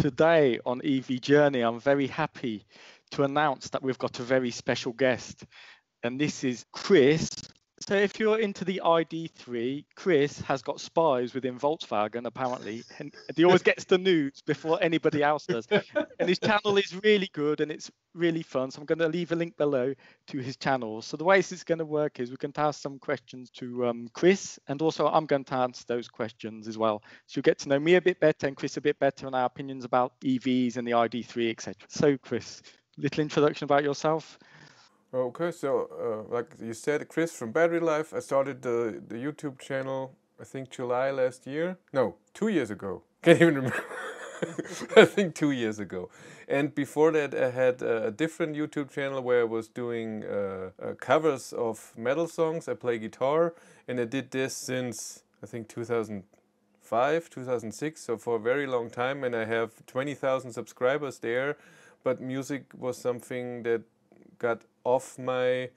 today on EV Journey, I'm very happy to announce that we've got a very special guest, and this is Chris so if you're into the ID3, Chris has got spies within Volkswagen apparently, and he always gets the news before anybody else does. and his channel is really good and it's really fun. So I'm going to leave a link below to his channel. So the way this is going to work is we can ask some questions to um, Chris, and also I'm going to answer those questions as well. So you'll get to know me a bit better and Chris a bit better on our opinions about EVs and the ID3, etc. So Chris, little introduction about yourself. Okay, so uh, like you said, Chris from Battery Life, I started the, the YouTube channel, I think July last year. No, two years ago. Can't even remember. I think two years ago. And before that, I had a different YouTube channel where I was doing uh, uh, covers of metal songs. I play guitar, and I did this since I think 2005, 2006, so for a very long time. And I have 20,000 subscribers there. But music was something that got off my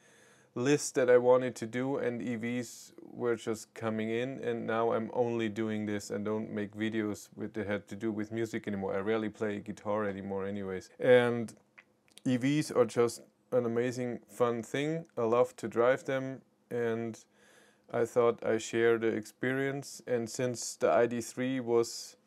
list that I wanted to do, and EVs were just coming in, and now I'm only doing this and don't make videos with that had to do with music anymore. I rarely play guitar anymore, anyways. And EVs are just an amazing, fun thing. I love to drive them, and I thought I share the experience. And since the ID3 was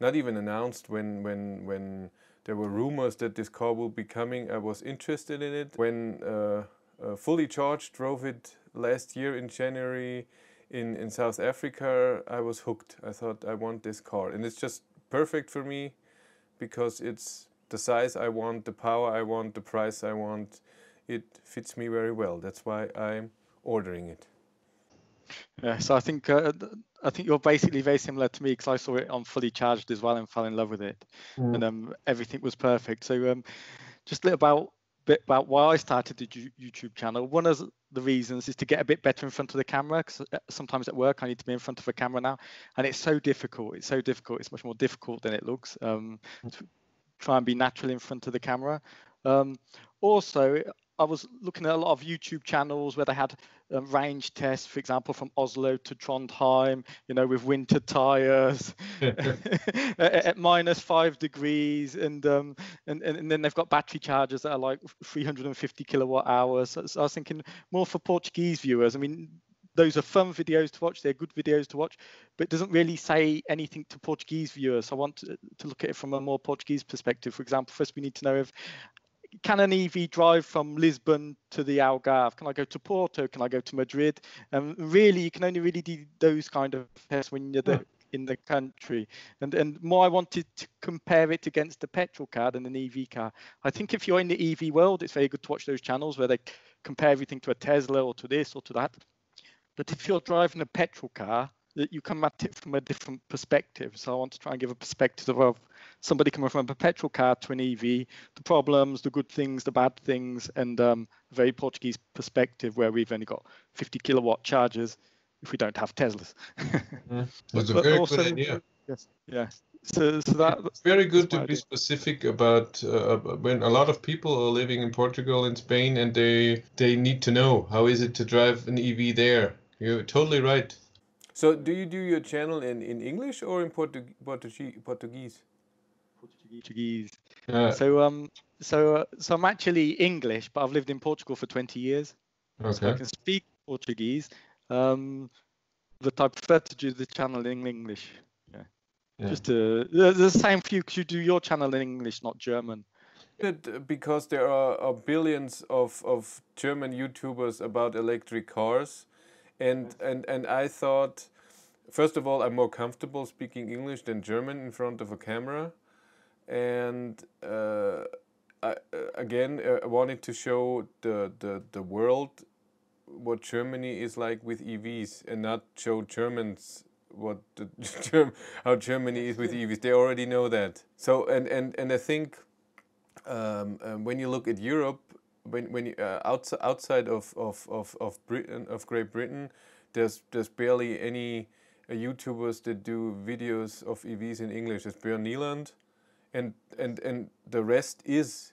not even announced when when when there were rumors that this car will be coming. I was interested in it. When uh, uh, fully charged, drove it last year in January in, in South Africa, I was hooked. I thought I want this car. And it's just perfect for me because it's the size I want, the power I want, the price I want. It fits me very well. That's why I'm ordering it. Yeah, so I think uh, I think you're basically very similar to me because I saw it on fully charged as well and fell in love with it, mm. and um, everything was perfect. So um, just a little about bit about why I started the YouTube channel. One of the reasons is to get a bit better in front of the camera because uh, sometimes at work I need to be in front of a camera now, and it's so difficult. It's so difficult. It's much more difficult than it looks. Um, mm. to try and be natural in front of the camera. Um, also, I was looking at a lot of YouTube channels where they had um, range tests, for example, from Oslo to Trondheim, you know, with winter tires at, at minus five degrees, and, um, and and then they've got battery chargers that are like 350 kilowatt hours. So, so I was thinking more for Portuguese viewers. I mean, those are fun videos to watch. They're good videos to watch, but it doesn't really say anything to Portuguese viewers. So I want to, to, look at it from a more Portuguese perspective. For example, first we need to know if can an EV drive from Lisbon to the Algarve? Can I go to Porto? Can I go to Madrid? And um, really, you can only really do those kind of tests when you're the, in the country. And and more, I wanted to compare it against a petrol car than an EV car. I think if you're in the EV world, it's very good to watch those channels where they compare everything to a Tesla or to this or to that. But if you're driving a petrol car, that you come at it from a different perspective. So I want to try and give a perspective of somebody coming from a petrol car to an EV, the problems, the good things, the bad things, and um, a very Portuguese perspective where we've only got 50 kilowatt chargers if we don't have Teslas. mm, that's a very also, good idea. Yes, yeah. So, so that, it's very good to be idea. specific about uh, when a lot of people are living in Portugal and Spain and they they need to know how is it to drive an EV there. You're totally right. So, do you do your channel in, in English or in Portu Portuguese? Portuguese. Portuguese. Yeah. So um, so uh, so I'm actually English, but I've lived in Portugal for 20 years. Okay. So I can speak Portuguese. Um, but I prefer to do the channel in English. Yeah. yeah. Just to, the same for you because you do your channel in English, not German. Because there are, are billions of, of German YouTubers about electric cars and and and I thought, first of all, I'm more comfortable speaking English than German in front of a camera, and uh, I, uh, again, uh, I wanted to show the the the world what Germany is like with EVs, and not show Germans what the how Germany is with EVs. They already know that. So and and and I think um, um, when you look at Europe, when when uh, outside outside of of of of Britain of Great Britain, there's there's barely any YouTubers that do videos of EVs in English. There's Björn Nyland, and and and the rest is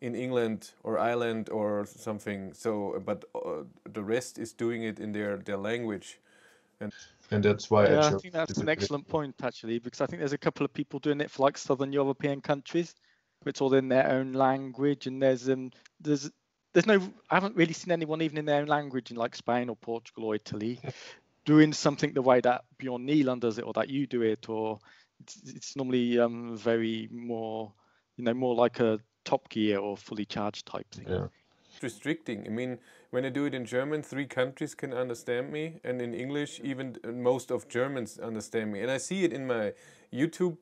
in England or Ireland or something. So, but uh, the rest is doing it in their their language. and and that's why yeah, I, I, think that's an excellent point actually, because I think there's a couple of people doing it for like Southern European countries, where it's all in their own language, and there's um there's there's no I haven't really seen anyone even in their own language in like Spain or Portugal or Italy doing something the way that Bjorn Nyland does it or that you do it, or it's, it's normally um very more you know more like a Top Gear or fully charged type thing. Yeah. restricting. I mean, when I do it in German, three countries can understand me, and in English, even uh, most of Germans understand me. And I see it in my YouTube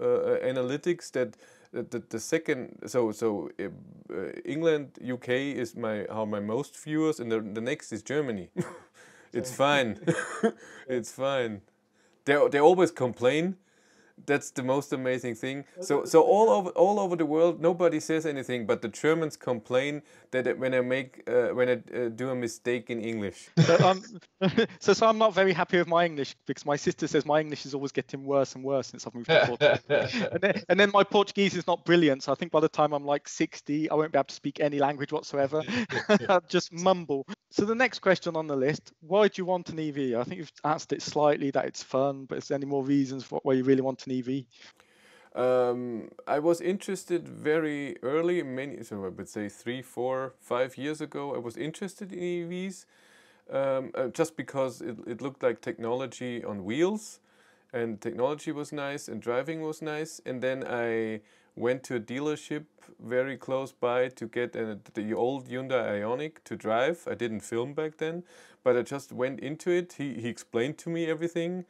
uh, uh, analytics that that the, the second so so uh, uh, England UK is my how my most viewers, and the the next is Germany. it's fine. it's fine. They they always complain. That's the most amazing thing. So so all over all over the world, nobody says anything, but the Germans complain that it- when I make uh, when I uh, do a mistake in English. so, um, so, so I'm not very happy with my English because my sister says my English is always getting worse and worse since I've moved to Portugal. and, then, and then my Portuguese is not brilliant. So I think by the time I'm like 60, I won't be able to speak any language whatsoever. I'll just mumble. So the next question on the list: Why do you want an EV? I think you've answered it slightly that it's fun, but is there any more reasons for why you really want an EV? Um, I was interested very early, many so I would say three, four, five years ago. I was interested in EVs um, uh, just because it, it looked like technology on wheels, and technology was nice, and driving was nice. And then I went to a dealership very close by to get the old Hyundai Ioniq to drive. I didn't film back then, but I just went into it. He he explained to me everything,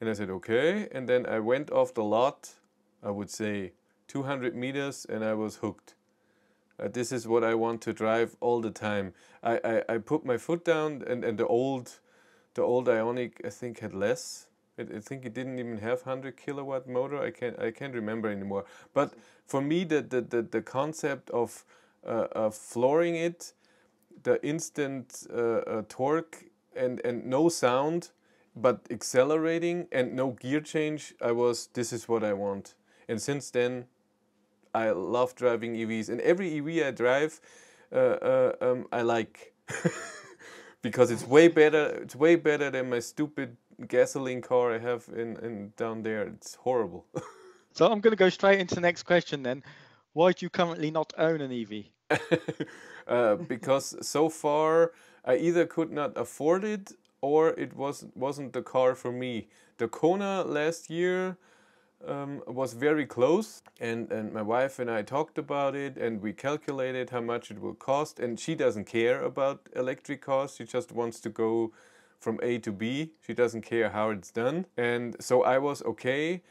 and I said okay. And then I went off the lot I would say 200 meters and I was hooked. Uh, this is what I want to drive all the time. I, I, I put my foot down and, and the old the old Ioniq I think had less. I, I think it didn't even have 100 kilowatt motor. I can't I can't remember anymore. But for me the the, the, the concept of uh, uh, flooring it, the instant uh, uh, torque and and no sound, but accelerating and no gear change. I was this is what I want. And since then, I love driving EVs. And every EV I drive, uh, uh, um, I like because it's way better. It's way better than my stupid gasoline car I have in, in down there. It's horrible. So I'm going to go straight into the next question then. Why do you currently not own an EV? uh, because so far I either could not afford it or it was wasn't the car for me. The Kona last year um, was very close, and and my wife and I talked about it, and we calculated how much it will cost. And she doesn't care about electric cars; she just wants to go from A to B. She doesn't care how it's done, and so I was okay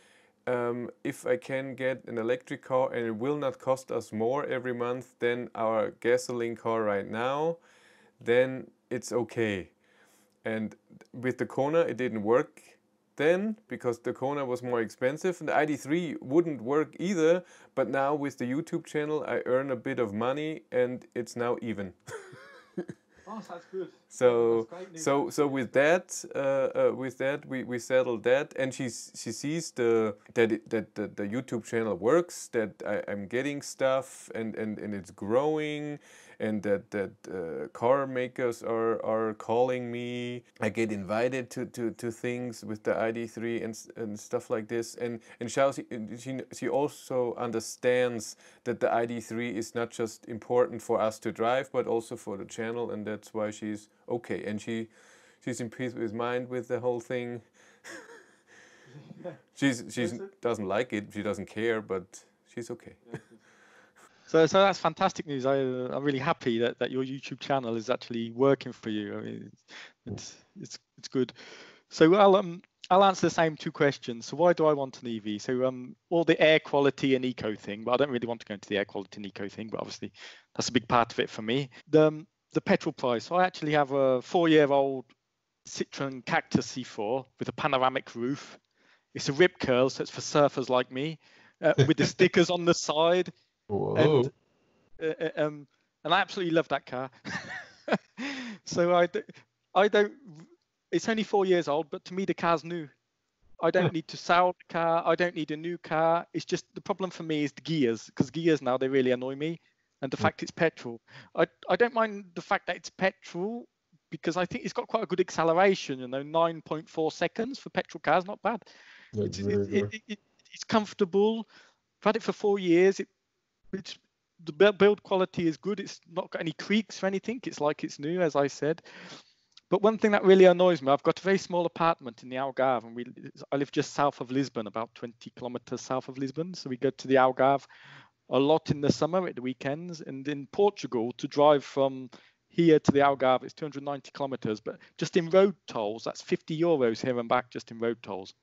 um, if I can get an electric car and it will not cost us more every month than our gasoline car right now, then it's okay. And with the Kona, it didn't work then because the Kona was more expensive and the ID3 wouldn't work either. But now with the YouTube channel, I earn a bit of money and it's now even. Oh, that's good. So so so with that uh, uh, with that we, we settled that and she's she sees the that it, that the, the YouTube channel works that I, I'm getting stuff and, and, and it's growing and that that uh, car makers are, are calling me. I get invited to, to, to things with the ID3 and, and stuff like this. And and she, also- she she also understands that the ID3 is not just important for us to drive but also for the channel and that's why she's okay. And she she's in peace with mind with the whole thing. She's she's doesn't like it. She doesn't care but she's okay So, so that's fantastic news. I, uh, I'm really happy that, that your YouTube channel is actually working for you. I mean, it's it's it's good. So I'll um I'll answer the same two questions. So why do I want an EV? So um all the air quality and eco thing, but I don't really want to go into the air quality and eco thing. But obviously that's a big part of it for me. The um, the petrol price. So I actually have a four-year-old Citroen Cactus C4 with a panoramic roof. It's a rip curl, so it's for surfers like me, uh, with the stickers on the side Whoa. and uh, uh, um, and I absolutely love that car. so I, don't. It's only four years old, but to me the car's new. I don't need to sell the car. I don't need a new car. It's just the problem for me is the gears because gears now they really annoy me, and the fact it's petrol. I I don't mind the fact that it's petrol, because I think it's got quite a good acceleration. You know, 9.4 seconds for petrol cars, not bad. It's, it, it, it's comfortable. I've had it for four years. It, it's the build quality is good. It's not got any creaks or anything. It's like it's new, as I said. But one thing that really annoys me, I've got a very small apartment in the Algarve, and we I live just south of Lisbon, about 20 kilometers south of Lisbon. So we go to the Algarve a lot in the summer at the weekends, and in Portugal to drive from here to the Algarve it's 290 kilometers, but just in road tolls that's 50 euros here and back just in road tolls.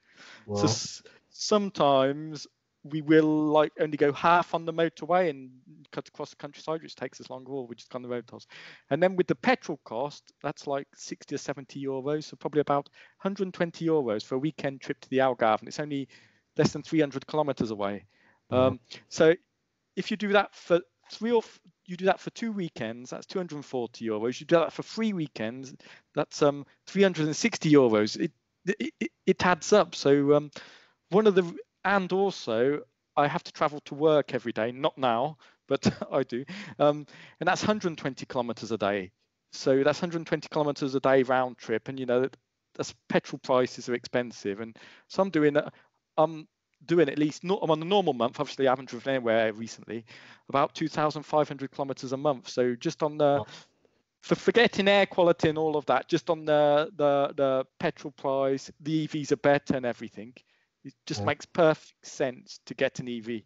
Wow. So sometimes we will like only go half on the motorway and cut across the countryside, which takes us longer, or we just go on the road tolls. And then with the petrol cost, that's like 60 or 70 euros, so probably about 120 euros for a weekend trip to the Algarve, and it's only less than 300 kilometers away. Mm-hmm. Um, so if you do that for three or f- you do that for two weekends, that's 240 euros. You do that for three weekends, that's um 360 euros. It it, it adds up. So um, one of the and also I have to travel to work every day. Not now, but I do, um, and that's 120 kilometers a day. So that's 120 kilometers a day round trip, and you know that's petrol prices are expensive, and so I'm doing. I'm doing at least not on a normal month. Obviously, I haven't driven anywhere recently. About 2,500 kilometers a month. So just on the for forgetting air quality and all of that, just on the the the petrol price, the EVs are better and everything. It just yeah. makes perfect sense to get an EV.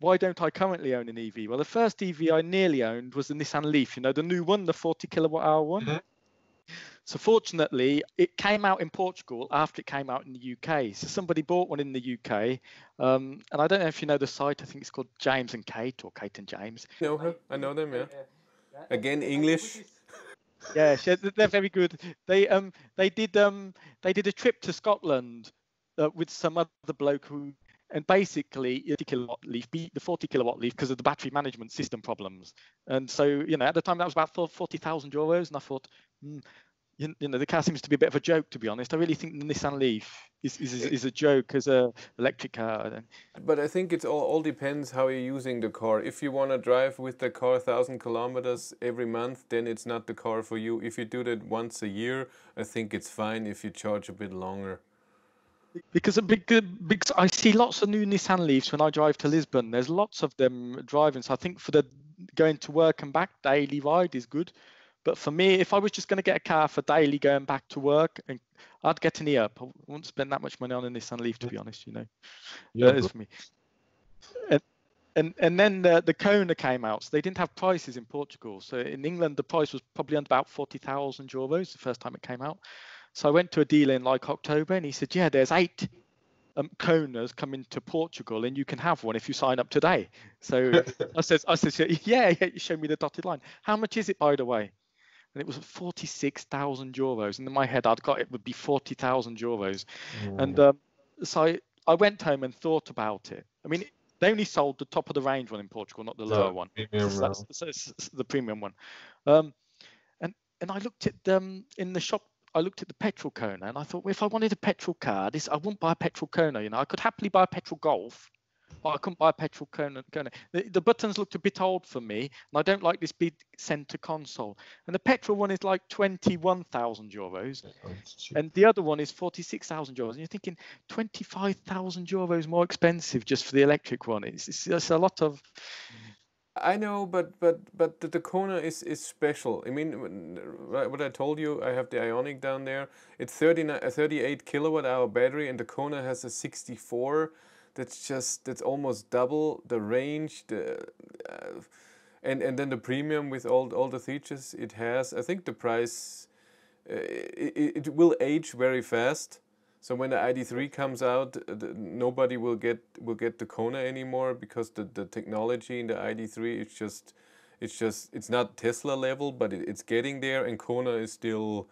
Why don't I currently own an EV? Well, the first EV I nearly owned was the Nissan Leaf. You know, the new one, the 40 kilowatt hour one. Mm-hmm. So fortunately, it came out in Portugal after it came out in the UK. So somebody bought one in the UK, um, and I don't know if you know the site. I think it's called James and Kate or Kate and James. know her? I know them. Yeah. Again, English. yeah, they're very good. They um they did um they did a trip to Scotland uh, with some other bloke who and basically the kilowatt leaf beat the 40 kilowatt leaf because of the battery management system problems. And so you know at the time that was about 40,000 euros, and I thought. Hmm, you, you know the car seems to be a bit of a joke to be honest. I really think the Nissan Leaf is, is, is a joke as a electric car. But I think it all, all depends how you're using the car. If you want to drive with the car thousand kilometers every month, then it's not the car for you. If you do that once a year, I think it's fine if you charge a bit longer. Because a big, big, I see lots of new Nissan Leafs when I drive to Lisbon. There's lots of them driving. So I think for the going to work and back daily ride is good. But for me, if I was just going to get a car for daily going back to work, and I'd get an e-up. I wouldn't spend that much money on a Nissan Leaf, to be honest. You know, yeah, that is for me. And, and and then the the Kona came out. So they didn't have prices in Portugal. So in England, the price was probably about forty thousand euros the first time it came out. So I went to a dealer in like October, and he said, "Yeah, there's eight um, Konas coming to Portugal, and you can have one if you sign up today." So I said, "I said, yeah, yeah, you show me the dotted line. How much is it, by the way?" and it was 46,000 euros. And in my head, I'd got it would be 40,000 euros. Mm. And um, so I, I went home and thought about it. I mean, they only sold the top of the range one in Portugal, not the lower one. So that's, the premium one. Um, and and I looked at them in the shop. I looked at the petrol Kona, and I thought, well, if I wanted a petrol car, this I wouldn't buy a petrol Kona. You know, I could happily buy a petrol Golf, but I couldn't buy a petrol Kona. Kona. The, the, buttons looked a bit old for me, and I don't like this big center console. And the petrol one is like 21,000 euros, and the other one is 46,000 euros. And you're thinking 25,000 euros more expensive just for the electric one. It's, it's, it's a lot of. I know, but but but the, the Kona is is special. I mean, what I told you, I have the Ioniq down there. It's 39, a 38 kilowatt hour battery, and the Kona has a 64 that's just that's almost double the range the uh, and and then the premium with all all the features it has i think the price uh, it, it will age very fast so when the ID3 comes out, the, nobody will get will get the Kona anymore because the, the technology in the ID3 is just it's just it's not Tesla level, but it, it's getting there, and Kona is still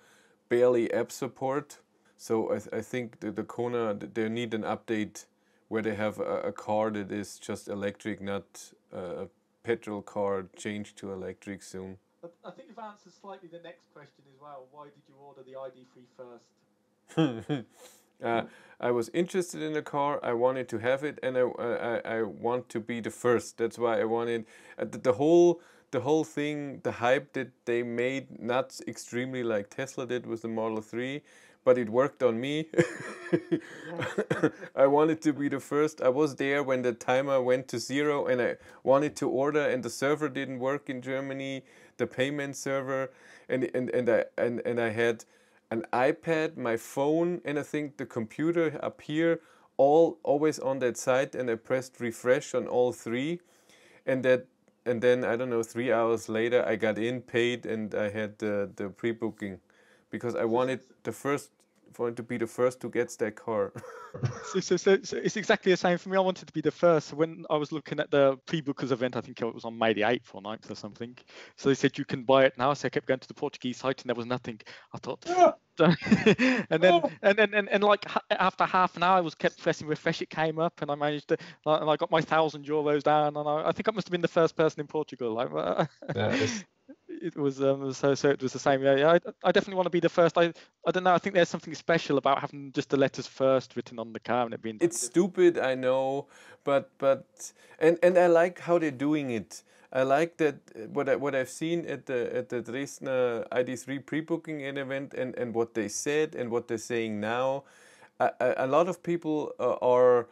barely app support. So I, th I think the, the Kona they need an update where they have a, a car that is just electric, not a petrol car changed to electric soon. I think you've answered slightly the next question as well. Why did you order the ID3 first? uh, I was interested in the car. I wanted to have it, and I, I, I want to be the first. That's why I wanted uh, the, the whole the whole thing, the hype that they made, not extremely like Tesla did with the Model 3, but it worked on me. I wanted to be the first. I was there when the timer went to zero and I wanted to order and the server didn't work in Germany, the payment server and and, and I and, and I had an iPad, my phone, and I think the computer up here all always on that side and I pressed refresh on all three. And that and then I don't know three hours later I got in paid and I had the the pre-booking. Because I wanted the first wanted to be the first to get that car. so, so, so, so, it's exactly the same for me. I wanted to be the first. When I was looking at the pre-bookers event, I think it was on May the 8th or 9th or something. So they said you can buy it now. So I kept going to the Portuguese site and there was nothing. I thought, and then and then and, and like after half an hour, I was kept pressing refresh. It came up and I managed to, and I got my thousand euros down. And I, I think I must have been the first person in Portugal. Like, it was um, so so it was the same. Yeah, yeah. I, I definitely want to be the first. I I don't know. I think there's something special about having just the letters first written on the car and it being. It's stupid, I know, but but and and I like how they're doing it. I like that what I, what I've seen at the at the Dresdner ID3 pre-booking event and and what they said and what they're saying now. A, a, a lot of people uh, are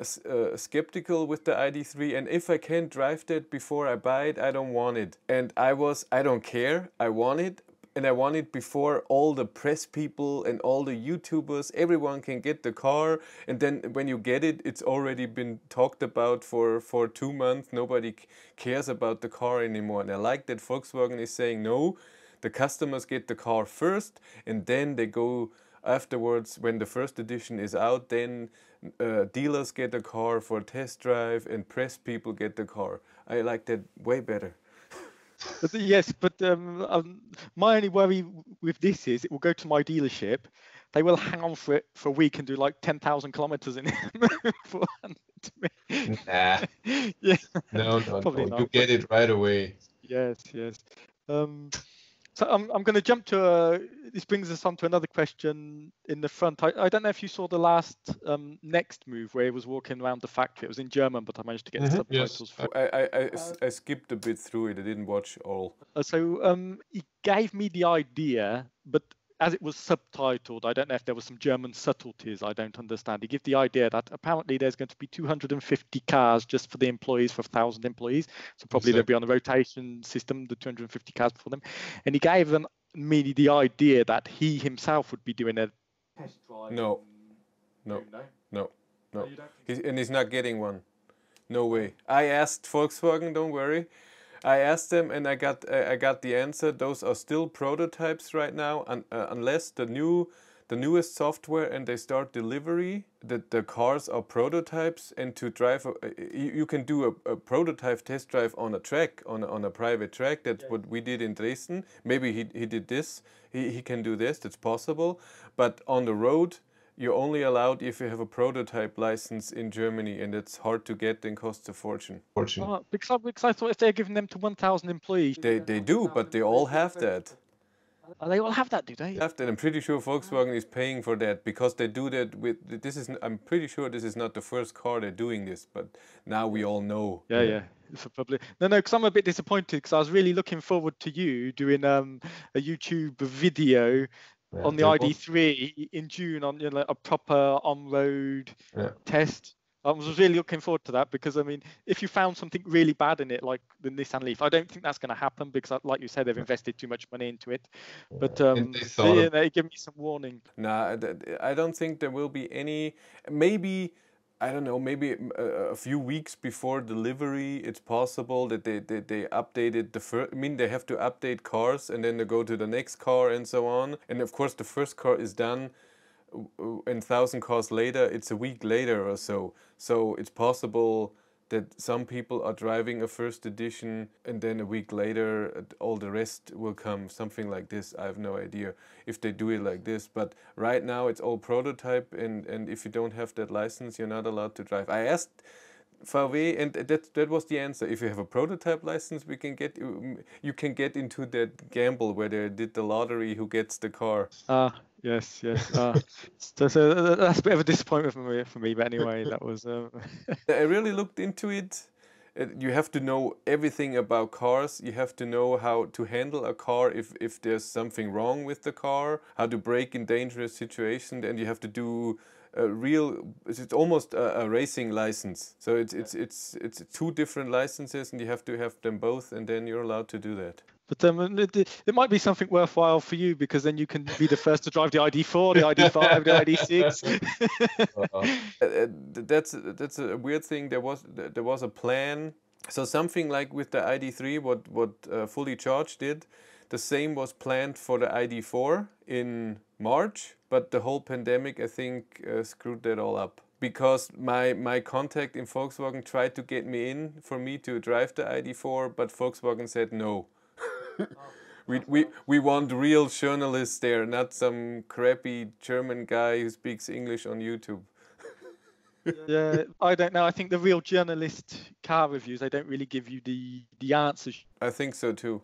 uh, skeptical with the ID3 and if I can't drive that before I buy it, I don't want it. And I was, I don't care, I want it. And I want it before all the press people and all the YouTubers, everyone can get the car. And then when you get it, it's already been talked about for, for two months. Nobody cares about the car anymore. And I like that Volkswagen is saying, no, the customers get the car first and then they go afterwards when the first edition is out then uh, dealers get a car for a test drive and press people get the car. I like that way better. But yes, but um, um, my only worry with this is it will go to my dealership. They will hang on for it for a week and do like ten thousand kilometers in it. nah. yeah. No, no, Probably no. Not, you get it right away. Yes, yes. Um, so I'm, I'm going to jump to a, this brings us on to another question in the front. I, I don't know if you saw the last um, next move where he was walking around the factory. It was in German, but I managed to get mm-hmm. subtitles yes. for I, I, I, uh, I, skipped a bit through it. I didn't watch all. Uh, so um, he gave me the idea, but as it was subtitled, I don't know if there were some German subtleties I don't understand. He gives the idea that apparently there's going to be 250 cars just for the employees for 1,000 employees. So probably they'll be on a rotation system, the 250 cars for them. And he gave them me the idea that he himself would be doing a test drive. No, no, no, no. He's, and he's not getting one. No way. I asked Volkswagen, don't worry. I asked them and I got uh, I got the answer. Those are still prototypes right now, un uh, unless the new the newest software and they start delivery. That the cars are prototypes and to drive, a, uh, you, you, can do a, a, prototype test drive on a track on a, on a private track. That's yeah. what we did in Dresden. Maybe he he did this. He he can do this. That's possible. But on the road you're only allowed if you have a prototype license in Germany, and it's hard to get and costs a fortune. Fortune. Oh, because, I, because I thought if they're giving them to 1,000 employees. They, they do, but they all have that. Oh, they all have that, do they? Have that. I'm pretty sure Volkswagen is paying for that because they do that with. This is. I'm pretty sure this is not the first car they're doing this, but now we all know. Yeah, yeah. It's probably no, no. Because I'm a bit disappointed because I was really looking forward to you doing um, a YouTube video yeah, on the ID3 in June on you know, a proper on-road yeah. test. I was really looking forward to that because I mean, if you found something really bad in it, like the Nissan Leaf, I don't think that's going to happen because, like you said, they've invested too much money into it. But um, they, they, give me some warning. Nah, I don't think there will be any. Maybe I don't know, maybe a, a, few weeks before delivery, it's possible that they, they, they updated the first, I mean, they have to update cars and then they go to the next car and so on. And of course, the first car is done and thousand cars later, it's a week later or so. So it's possible that some people are driving a first edition and then a week later all the rest will come something like this i have no idea if they do it like this but right now it's all prototype and and if you don't have that license you're not allowed to drive i asked VW, and that that was the answer. If you have a prototype license, we can get you. You can get into that gamble where they did the lottery. Who gets the car? Ah, uh, yes, yes. Uh, so, so that's a bit of a disappointment for me. For me, but anyway, that was. Um... I really looked into it, uh, you have to know everything about cars. You have to know how to handle a car if, if there's something wrong with the car, how to brake in dangerous situations, and you have to do a real. It's almost a, a racing license. So it's it's it's it's two different licenses, and you have to have them both, and then you're allowed to do that. But um, it, it might be something worthwhile for you because then you can be the first to drive the ID4, the ID5, the ID6. uh, uh, that's that's a weird thing. There was there was a plan. So something like with the ID3, what what uh, fully charged did, the same was planned for the ID4 in March, but the whole pandemic, I think, uh, screwed that all up because my my contact in Volkswagen tried to get me in for me to drive the ID4, but Volkswagen said no. we, we, we want real journalists there, not some crappy German guy who speaks English on YouTube. yeah, I don't know. I think the real journalist car reviews they don't really give you the the answers. I think so too.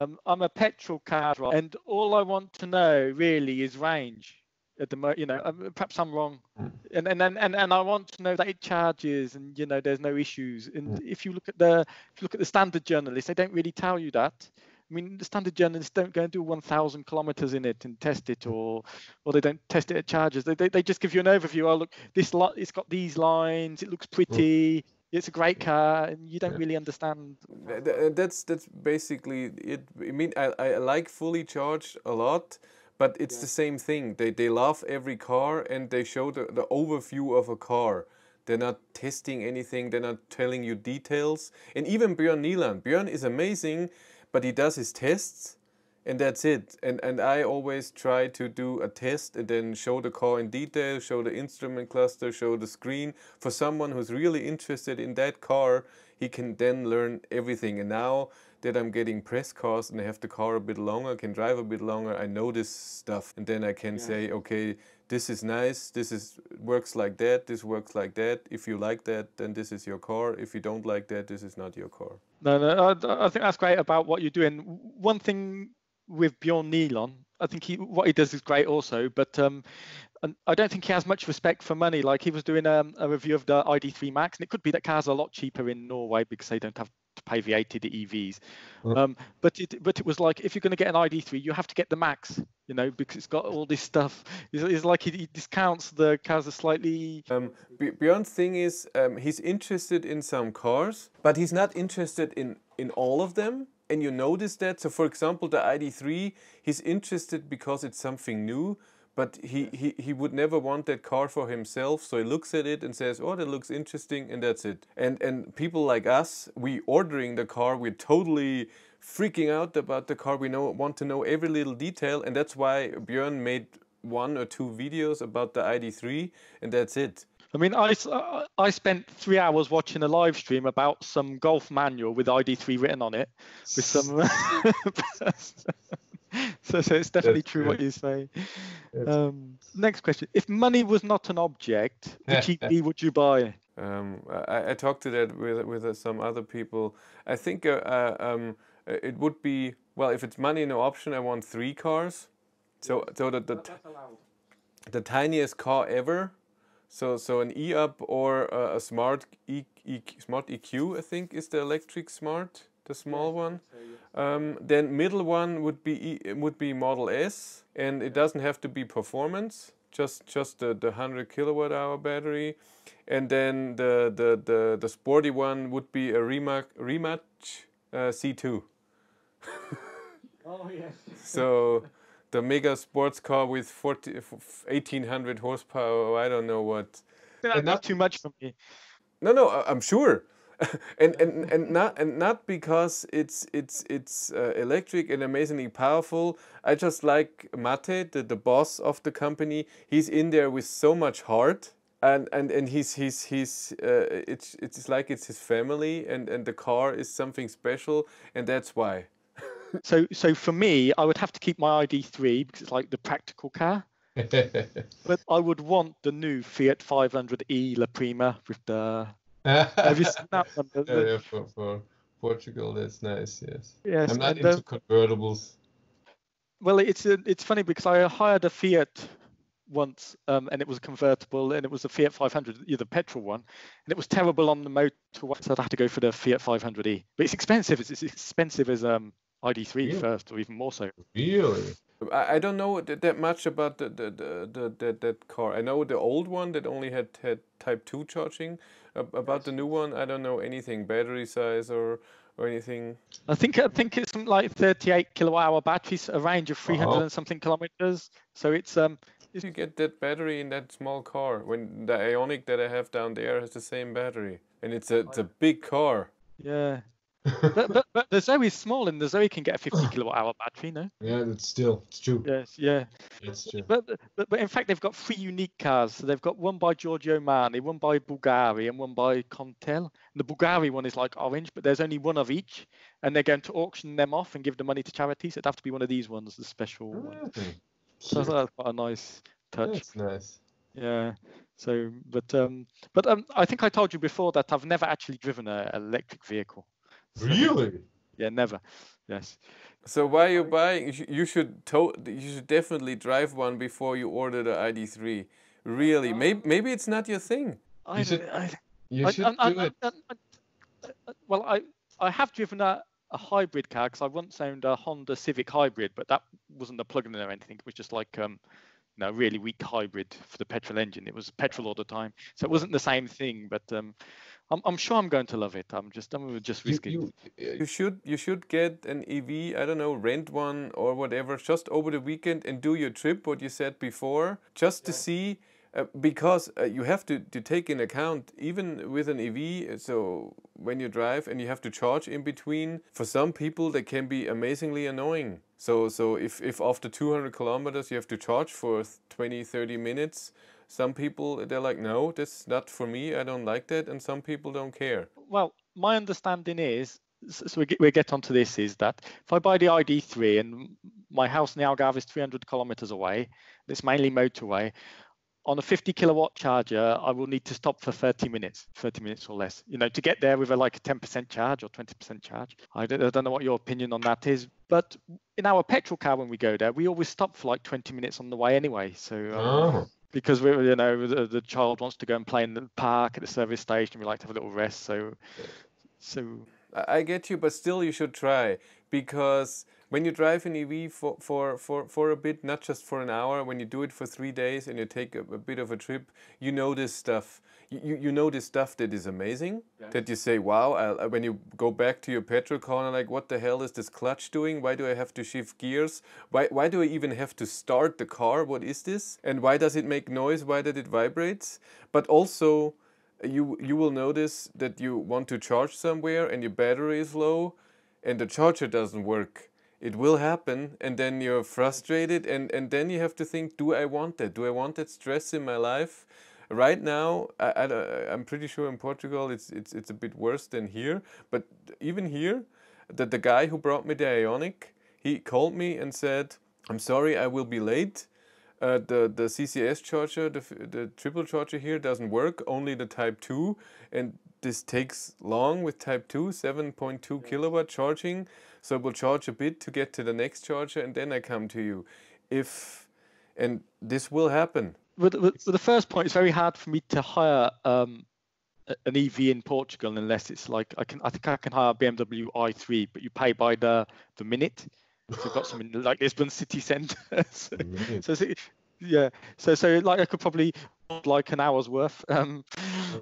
Um, I'm a petrol car driver, and all I want to know really is range. At the moment, you know, um, perhaps I'm wrong, hmm. and and and and I want to know that it charges, and you know, there's no issues. And hmm. if you look at the if you look at the standard journalists, they don't really tell you that. I mean, the standard journalists don't go and do 1,000 kilometers in it and test it, or or they don't test it at charges. They, they, they just give you an overview. Oh, look, this lot, it's got these lines. It looks pretty. Hmm. It's a great car, and you don't really understand. That's that's basically it. I mean, I, I like fully charged a lot, but it's yeah. the same thing. They they love every car and they show the, the overview of a car. They're not testing anything. They're not telling you details. And even Björn Nyland. Björn is amazing but he does his tests and that's it. And and I always try to do a test and then show the car in detail, show the instrument cluster, show the screen. For someone who's really interested in that car, he can then learn everything. And now that I'm getting press cars and I have the car a bit longer, can drive a bit longer, I know this stuff. And then I can yeah. say, okay, this is nice, this is works like that, this works like that. If you like that, then this is your car. If you don't like that, this is not your car. No, no, I, I think that's great about what you're doing. One thing with Bjorn Nyland, I think he what he does is great also, but um, I don't think he has much respect for money. Like he was doing um, a review of the ID3 Max, and it could be that cars are a lot cheaper in Norway because they don't have pay EVs. Um, but it but it was like if you're going to get an ID3, you have to get the Max, you know, because it's got all this stuff. It's, it's like he, discounts the cars slightly. Um, Björn's thing is um, he's interested in some cars, but he's not interested in in all of them. And you notice that. So, for example, the ID3, he's interested because it's something new but he, he, he would never want that car for himself so he looks at it and says oh that looks interesting and that's it. And and people like us we ordering the car we're totally freaking out about the car. We know want to know every little detail and that's why björn made one or two videos about the id3 and that's it. I mean, I, I spent three hours watching a live stream about some golf manual with ID3 written on it, with some so, so it's definitely That's true good. what you say. Um, next question: If money was not an object, which EV would you buy? Um, I, I, talked to that with with uh, some other people. I think uh, uh, um, it would be well if it's money no option. I want three cars. So so the the, the tiniest car ever. So so an e up or a, a smart e, e smart EQ I think is the electric smart the small one. Um, then middle one would be would be Model S, and it doesn't have to be performance, just just the, the hundred kilowatt hour battery, and then the the the, the sporty one would be a Rimac Rimac uh, C2. oh yes. so the mega sports car with 40, 1800 horsepower, I don't know what. not too much for me. No, no, I'm sure. and, and and not and not because it's it's it's uh, electric and amazingly powerful. I just like Mate, the, the boss of the company. He's in there with so much heart, and and and he's he's he's uh, it's it's like it's his family, and and the car is something special, and that's why. so so for me, I would have to keep my ID3 because it's like the practical car. but I would want the new Fiat 500e La Prima with the have you seen that one? yeah, yeah, for, for Portugal, that's nice. Yes. Yes. I'm not into convertibles. Well, it's a, it's funny because I hired a Fiat once, um, and it was a convertible, and it was a Fiat 500, the petrol one, and it was terrible on the motorway, so I had to go for the Fiat 500e. But it's expensive. It's, it's expensive as um, ID3 Really? first, or even more so. Really? I, I don't know that, that much about the, the, the, the, that that car. I know the old one that only had, had Type 2 charging. Ab- about the new one, I don't know anything, battery size or, or anything. I think I think it's like 38 kilowatt hour batteries, a range of 300 Wow. and something kilometers. So it's um You get that battery in that small car when the Ioniq that I have down there has the same battery, and it's a it's a big car. yeah. but, but but the Zoe is small, and the Zoe can get a 50 kilowatt hour battery. No. yeah, that's still it's true. Yes. Yeah. It's true. But, but but in fact they've got three unique cars. So they've got one by Giorgio Armani, one by Bulgari, and one by Kartell. And the Bulgari one is like orange, but there's only one of each, and they're going to auction them off and give the money to charities. So it'd have to be one of these ones, the special one. Really? So I thought that's quite a nice touch. That's nice. Yeah. So, but um, but um, I think I told you before that I've never actually driven a electric vehicle. So, Really? Yeah, never. Yes. So why you buying? You should you to, you should definitely drive one before you order the ID3. Really, maybe maybe it's not your thing. I, should I, You should I- I- do it. I- I- I- well, I I have driven a, a hybrid car because I once owned a Honda Civic hybrid, but that wasn't a plug-in or anything. It was just like um, you know, really weak hybrid for the petrol engine. It was petrol all the time, so it wasn't the same thing. But um, I'm I'm sure I'm going to love it. I'm just I'm gonna just You, you, You should you should get an EV. I don't know, rent one or whatever, just over the weekend and do your trip. What you said before, just to see. Uh, because uh, you have to, to take in account even with an EV uh, so when you drive and you have to charge in between for some people that can be amazingly annoying so so if, if after 200 kilometers you have to charge for 20 30 minutes some people they're like no that's not for me i don't like that and some people don't care Well, my understanding is, so we get, we get onto this, is that if I buy the ID3 and my house in Algarve is 300 kilometers away, it's mainly motorway, on a 50 kilowatt charger, I will need to stop for 30 minutes, 30 minutes or less, you know, to get there with a like a 10% charge or 20% charge. I don't, I don't know what your opinion on that is, but in our petrol car, when we go there, we always stop for like 20 minutes on the way anyway. So, um, oh, because we, you know, the, the child wants to go and play in the park at the service station. We like to have a little rest. So, so I get you, but still you should try because when you drive an EV for, for, for, for a bit, not just for an hour, when you do it for three days and you take a, a bit of a trip, you notice stuff. You, you, notice stuff that is amazing, that you say, wow, I, when you go back to your petrol car like, what the hell is this clutch doing? Why do I have to shift gears? Why, why do I even have to start the car? What is this? And why does it make noise? Why does it vibrates? But also, you you will notice that you want to charge somewhere and your battery is low and the charger doesn't work it will happen and then you're frustrated and and then you have to think do i want that do i want that stress in my life right now I, I, i'm pretty sure in portugal it's it's it's a bit worse than here but even here the, the guy who brought me the ioniq he called me and said i'm sorry i will be late uh, the the CCS charger, the, the triple charger here doesn't work. Only the Type Two, and this takes long with Type Two, seven point two kilowatt charging. So it will charge a bit to get to the next charger, and then I come to you. If and this will happen. With, with, the first point, it's very hard for me to hire um, an EV in Portugal unless it's like I can. I think I can hire a BMW i3, but you pay by the the minute. So I've got something like Lisbon city centre. so, so, yeah, so so like I could probably like an hour's worth um,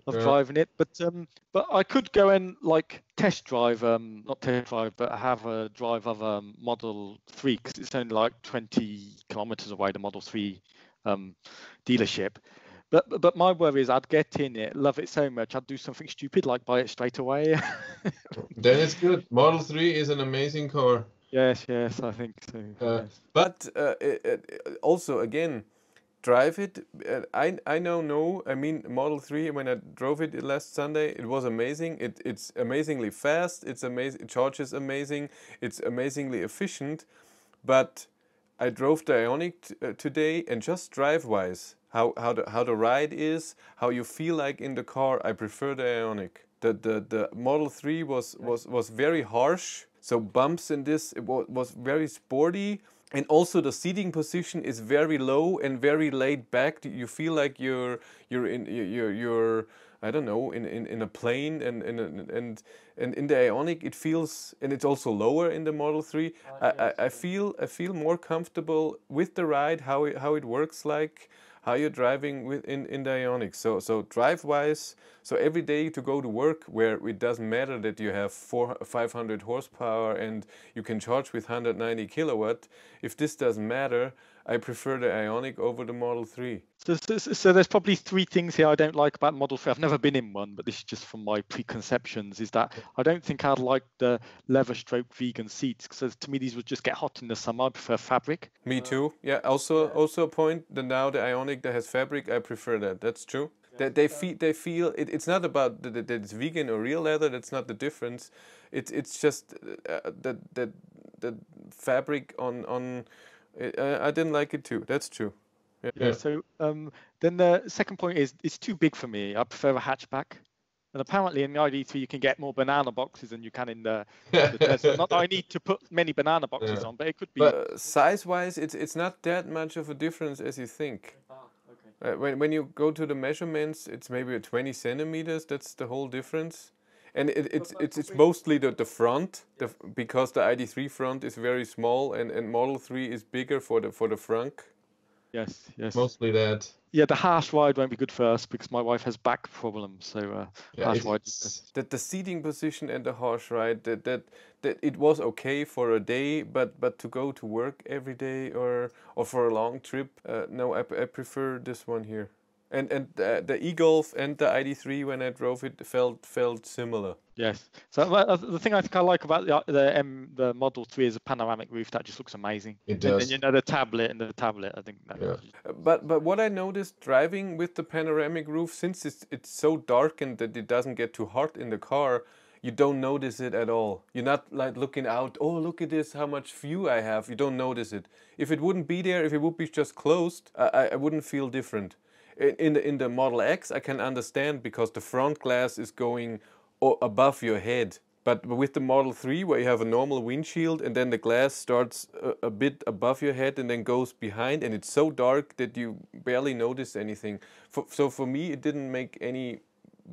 of Okay. driving it, but um, but I could go and like test drive um not test drive, but have a drive of a Model Three because it's only like 20 kilometers away. The Model Three um dealership. But but- but my worry is I'd get in it, love it so much, I'd do something stupid like buy it straight away. then it's good. Model 3 is an amazing car. yes, yes, I think so. Uh, yes. But uh, it, it, also again, drive it. Uh, I I know no. I mean Model Three. When I drove it last Sunday, it was amazing. It it's amazingly fast. It's amazing. It charges amazing. It's amazingly efficient. But I drove the Ioniq uh, today, and just drive wise, how how the how the ride is, how you feel like in the car. I prefer the Ioniq. The the, the Model Three was was was very harsh. So bumps in this it was, was very sporty. and also the seating position is very low and very laid back. You feel like you're you're in you're you're I don't know in, in, in a plane and and and and in the Ioniq, it feels and it's also lower in the Model 3. I, I, I feel I feel more comfortable with the ride how it, how it works like how you're driving with in, in the Ionic. So so drive wise, so every day to go to work where it doesn't matter that you have four, 500 horsepower and you can charge with 190 kilowatt. If this doesn't matter, I prefer the Ioniq over the Model 3. So, so, so, there's probably three things here I don't like about Model 3. I've never been in one, but this is just from my preconceptions. Is that I don't think I'd like the leather stroke vegan seats because to me these would just get hot in the summer. I prefer fabric. Me too. Yeah. Also, also a point that now the Ioniq that has fabric, I prefer that. That's true. That they feel they feel it, it's not about that it's vegan or real leather. That's not the difference. It's it's just uh, that that the fabric on on. Uh, I didn't like it too. That's true. Yeah. yeah. So um, then the second point is it's too big for me. I prefer a hatchback. And apparently in the ID3 you can get more banana boxes than you can in the, the Tesla. Not that I need to put many banana boxes yeah. on, but it could be. But size-wise, it's it's not that much of a difference as you think. Ah, okay. Uh, when when you go to the measurements, it's maybe 20 centimeters. That's the whole difference. And it, it's it's it's mostly the, the front, the, because the ID3 front is very small, and, and Model 3 is bigger for the for the front. Yes, yes. Mostly that. Yeah, the harsh ride won't be good for us because my wife has back problems. So uh, yeah, harsh ride. That the seating position and the harsh ride that, that that it was okay for a day, but but to go to work every day or or for a long trip, uh, no, I, I prefer this one here and and the, the e-Golf and the ID3 when I drove it felt felt similar. Yes. So uh, the thing I think I like about the the, M, the Model 3 is a panoramic roof that just looks amazing. It does. And, you know the tablet and the tablet. I think. yeah. But but what I noticed driving with the panoramic roof, since it's it's so darkened that it doesn't get too hot in the car, you don't notice it at all. You're not like looking out, oh, look at this, how much view I have. You don't notice it. If it wouldn't be there, if it would be just closed, I, I wouldn't feel different in the, in the Model X, I can understand because the front glass is going above your head. But with the Model 3, where you have a normal windshield and then the glass starts a, a, bit above your head and then goes behind, and it's so dark that you barely notice anything. For, so for me, it didn't make any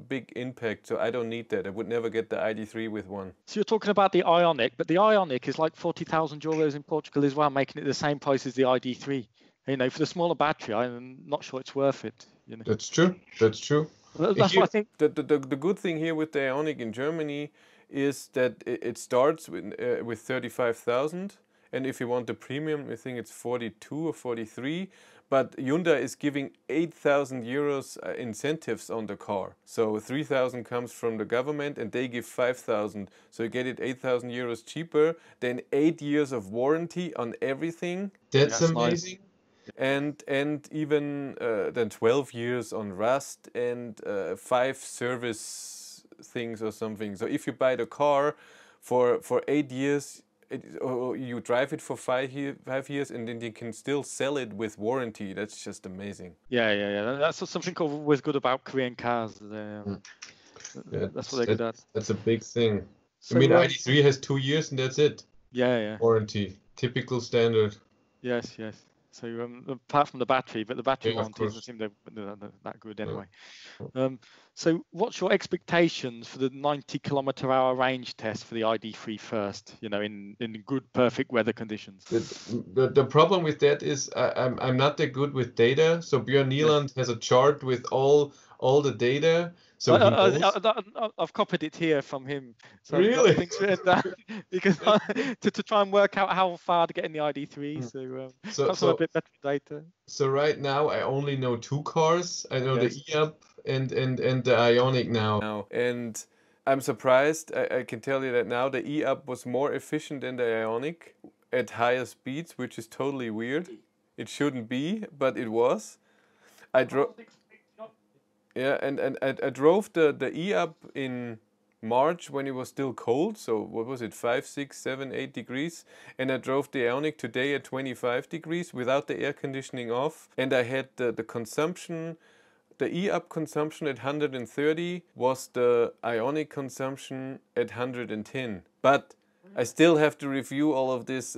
big impact, so I don't need that. I would never get the ID3 with one. So you're talking about the Ioniq, but the Ioniq is like 40,000 euros in Portugal as well, making it the same price as the ID3 you know, for the smaller battery, I'm not sure it's worth it. You know. That's true. That's true. That's you, what I think. The, the, the good thing here with the Ioniq in Germany is that it, it starts with uh, with thirty five thousand, and if you want the premium, I think it's forty two or forty three. But Hyundai is giving 8,000 euros uh, incentives on the car. So 3,000 comes from the government and they give 5,000. So you get it 8,000 euros cheaper. than eight years of warranty on everything. That's, That's amazing. Nice and and even uh, then 12 years on Rust and uh, five service things or something. So if you buy the car for for eight years, it, or you drive it for five year, five years, and then you can still sell it with warranty. That's just amazing. Yeah, yeah, yeah. That's something always good about Korean cars. Mm. Yeah, that's what they good at. That's a big thing. So I mean, ID3 has two years and that's it. Yeah, yeah. Warranty, typical standard. Yes, yes. So um, apart from the battery, but the battery yeah, warranty doesn't seem that, that good anyway. Yeah. Um, so what's your expectations for the 90 kilometer hour range test for the ID3 first? You know, in, in good, perfect weather conditions. The, the, the problem with that is I, I'm I'm not that good with data. So Björn Nyland has a chart with all all the data so I, have copied it here from him. So really? because to, to try and work out how far to get in the ID3. Hmm. So, um, so, so a bit better data. So right now I only know two cars. I know yes. the e-up and and and the Ioniq now. Now and. I'm surprised. I, I, can tell you that now the e-up was more efficient than the Ioniq at higher speeds, which is totally weird. It shouldn't be, but it was. I drove. Yeah, and, and I, I drove the, the e-up in March when it was still cold, so what was it, 5, 6, 7, 8 degrees, and I drove the Ioniq today at 25 degrees without the air conditioning off, and I had the, the consumption, the e-up consumption at 130 was the Ioniq consumption at 110. But I still have to review all of this.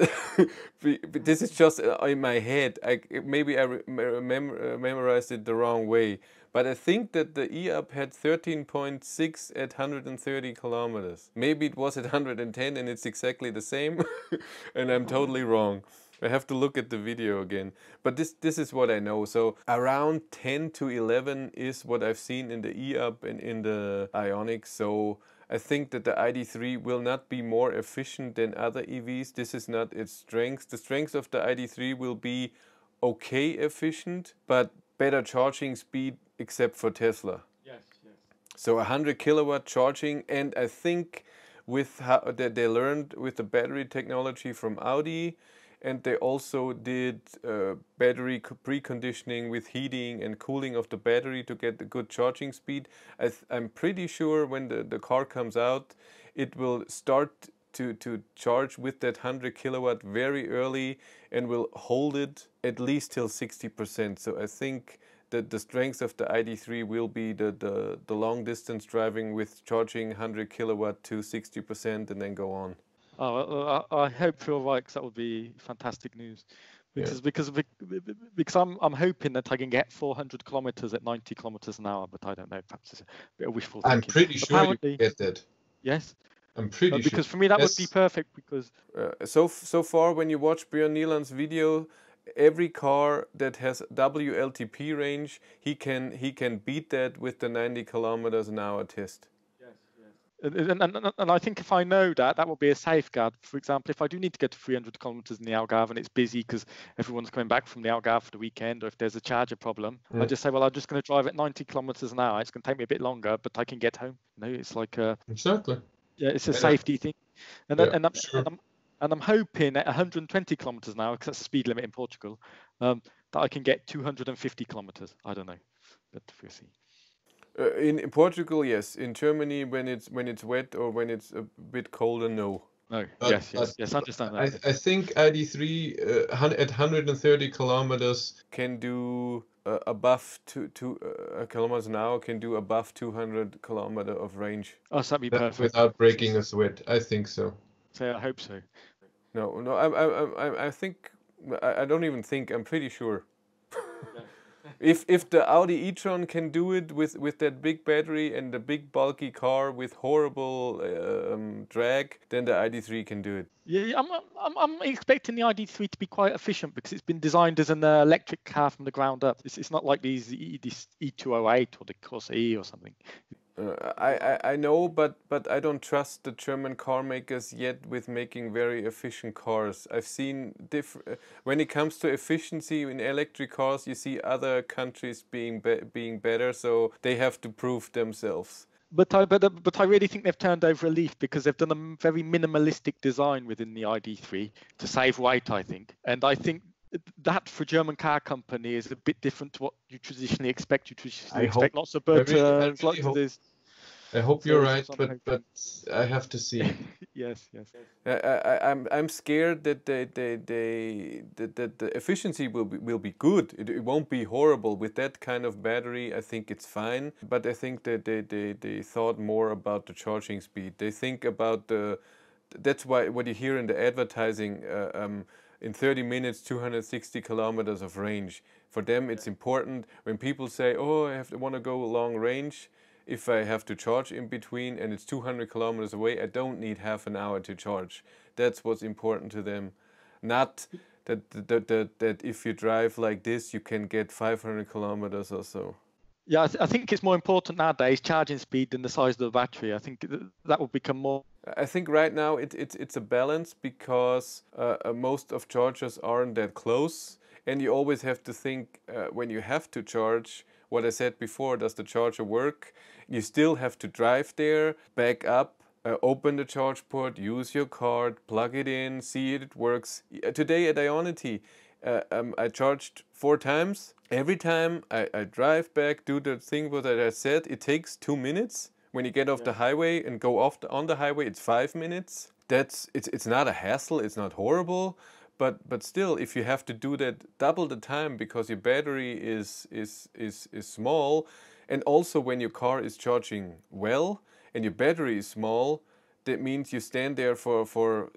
this is just uh, in my head. I, maybe I mem uh, memorized it the wrong way. But I think that the E-Up had 13.6 at 130 kilometers. Maybe it was at 110 and it's exactly the same. and I'm totally wrong. I have to look at the video again. But this this is what I know. So around 10 to 11 is what I've seen in the E-Up and in the Ioniq. So I think that the ID3 will not be more efficient than other EVs. This is not its strength. The strength of the ID3 will be okay efficient, but better charging speed except for Tesla. Yes, yes. So 100 kilowatt charging and I think with how that they learned with the battery technology from Audi and they also did uh, battery preconditioning with heating and cooling of the battery to get a good charging speed. I am pretty sure when the, the car comes out, it will start to, to charge with that 100 kilowatt very early and will hold it at least till 60%. So I think that the strength of the ID3 will be the, the, the long distance driving with charging 100 kilowatt to 60% and then go on. Oh, I, I hope you're right because that would be fantastic news. Because yeah. because because I'm I'm hoping that I can get 400 kilometers at 90 kilometers an hour, but I don't know. Perhaps it's a bit of wishful thinking. I'm pretty sure Apparently, you get that. Yes. I'm pretty because sure. Because for me that yes. would be perfect because. Uh, so so far, when you watch Björn Nyland's video, every car that has WLTP range, he can he can beat that with the 90 kilometers an hour test. And, and, and, I think if I know that, that will be a safeguard. For example, if I do need to get to 300 kilometers in the Algarve and it's busy because everyone's coming back from the Algarve for the weekend, or if there's a charger problem, yeah. I just say, well, I'm just going to drive at 90 kilometers an hour. It's going to take me a bit longer, but I can get home. You know, it's like a exactly. Yeah, it's a yeah. safety thing. And, yeah, and, I'm, sure. and, I'm, and I'm hoping at 120 kilometers an hour, because that's the speed limit in Portugal, um, that I can get 250 kilometers. I don't know, but we'll see. Uh, in, in, Portugal, yes. In Germany, when it's when it's wet or when it's a bit colder, no. No. yes, yes, yes. I understand that. I, I think ID3 uh, at 130 kilometers can do uh, above two two uh, kilometers an hour. Can do above 200 kilometer of range. Oh, so that'd be perfect. Without breaking a sweat, I think so. So I hope so. No, no. I I I, I think I, I don't even think. I'm pretty sure if if the Audi e-tron can do it with with that big battery and the big bulky car with horrible uh, um, drag, then the ID3 can do it. Yeah, I'm, I'm, I'm expecting the ID3 to be quite efficient because it's been designed as an electric car from the ground up. It's, it's not like these this E208 or the Corsa E or something. Uh, I, I, I know, but but I don't trust the German car makers yet with making very efficient cars. I've seen different uh, when it comes to efficiency in electric cars. You see other countries being be being better, so they have to prove themselves. But I but, but I really think they've turned over a leaf because they've done a very minimalistic design within the ID3 to save weight. I think, and I think that for German car company is a bit different to what you traditionally expect. You traditionally I expect lots of but really, uh, lots of this I hope you're right, but but I have to see. yes, yes. I, I, I'm I'm scared that they they they that, that the efficiency will be will be good. It, it won't be horrible with that kind of battery. I think it's fine, but I think that they they they thought more about the charging speed. They think about the. That's why what you hear in the advertising. Uh, um, in 30 minutes 260 kilometers of range for them it's important when people say oh i have to want to go long range if I have to charge in between and it's 200 kilometers away, I don't need half an hour to charge. That's what's important to them. Not that, that, that, that if you drive like this, you can get 500 kilometers or so. Yeah, I, th I think it's more important nowadays charging speed than the size of the battery. I think that will become more. I think right now it, it, it's a balance because uh, uh, most of chargers aren't that close. And you always have to think uh, when you have to charge, what I said before, does the charger work? You still have to drive there, back up, uh, open the charge port, use your card, plug it in, see it, it works. Uh, today at Ionity, uh, um, I charged four times. Every time I, I drive back, do the thing that I said, it takes two minutes. When you get off yeah. the highway and go off the, on the highway, it's five minutes. That's it's it's not a hassle. It's not horrible but but still if you have to do that double the time because your battery is is is, is small and also when your car is charging well and your battery is small that means you stand there for for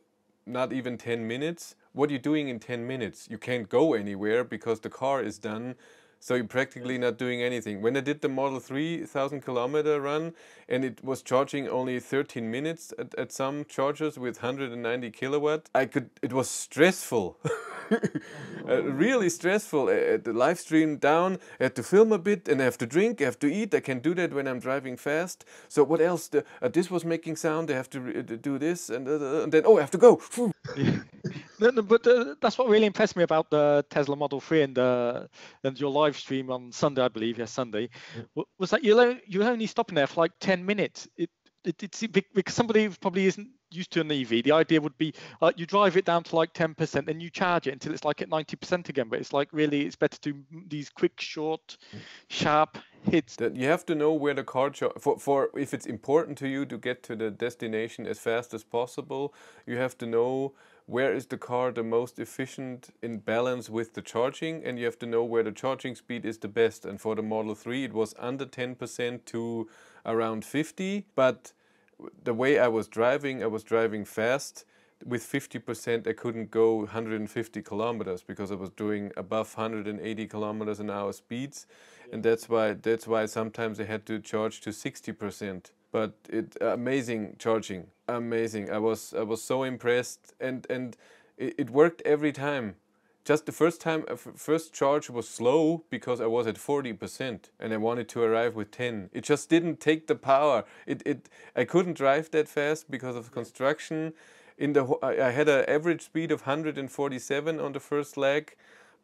not even 10 minutes. What are you doing in 10 minutes? You can't go anywhere because the car is done. So you're practically not doing anything. When I did the Model 3000 kilometer run and it was charging only 13 minutes at, at some chargers with 190 kilowatt, I could, it was stressful. uh, really stressful. Uh, the live stream down, I had to film a bit and I have to drink, I have to eat. I can do that when I'm driving fast. So what else? The, uh, this was making sound, I have to do this and, uh, and, then, oh, I have to go. but uh, that's what really impressed me about the Tesla Model 3 and, uh, and your live stream on Sunday, I believe, yes, Sunday, yeah. was that you're, you're only stopping there for like 10 minutes. It, it, it's because somebody probably isn't used to an EV. The idea would be uh, you drive it down to like 10%, then you charge it until it's like at 90% again. But it's like really, it's better to do these quick, short, sharp hits. That you have to know where the car for for if it's important to you to get to the destination as fast as possible. You have to know where is the car the most efficient in balance with the charging? And you have to know where the charging speed is the best. And for the Model 3 it was under 10% to around 50 but the way I was driving I was driving fast. With 50% I couldn't go 150 kilometers because I was doing above 180 kilometers an hour speeds. Yeah. and that's why that's why sometimes I had to charge to 60% but it amazing charging amazing. I was i was so impressed and and it, it worked every time. Just the first time uh, first charge was slow because i was at 40% and i wanted to arrive with 10 it just didn't take the power. It it i couldn't drive that fast because of construction. In the i had an average speed of 147 on the first leg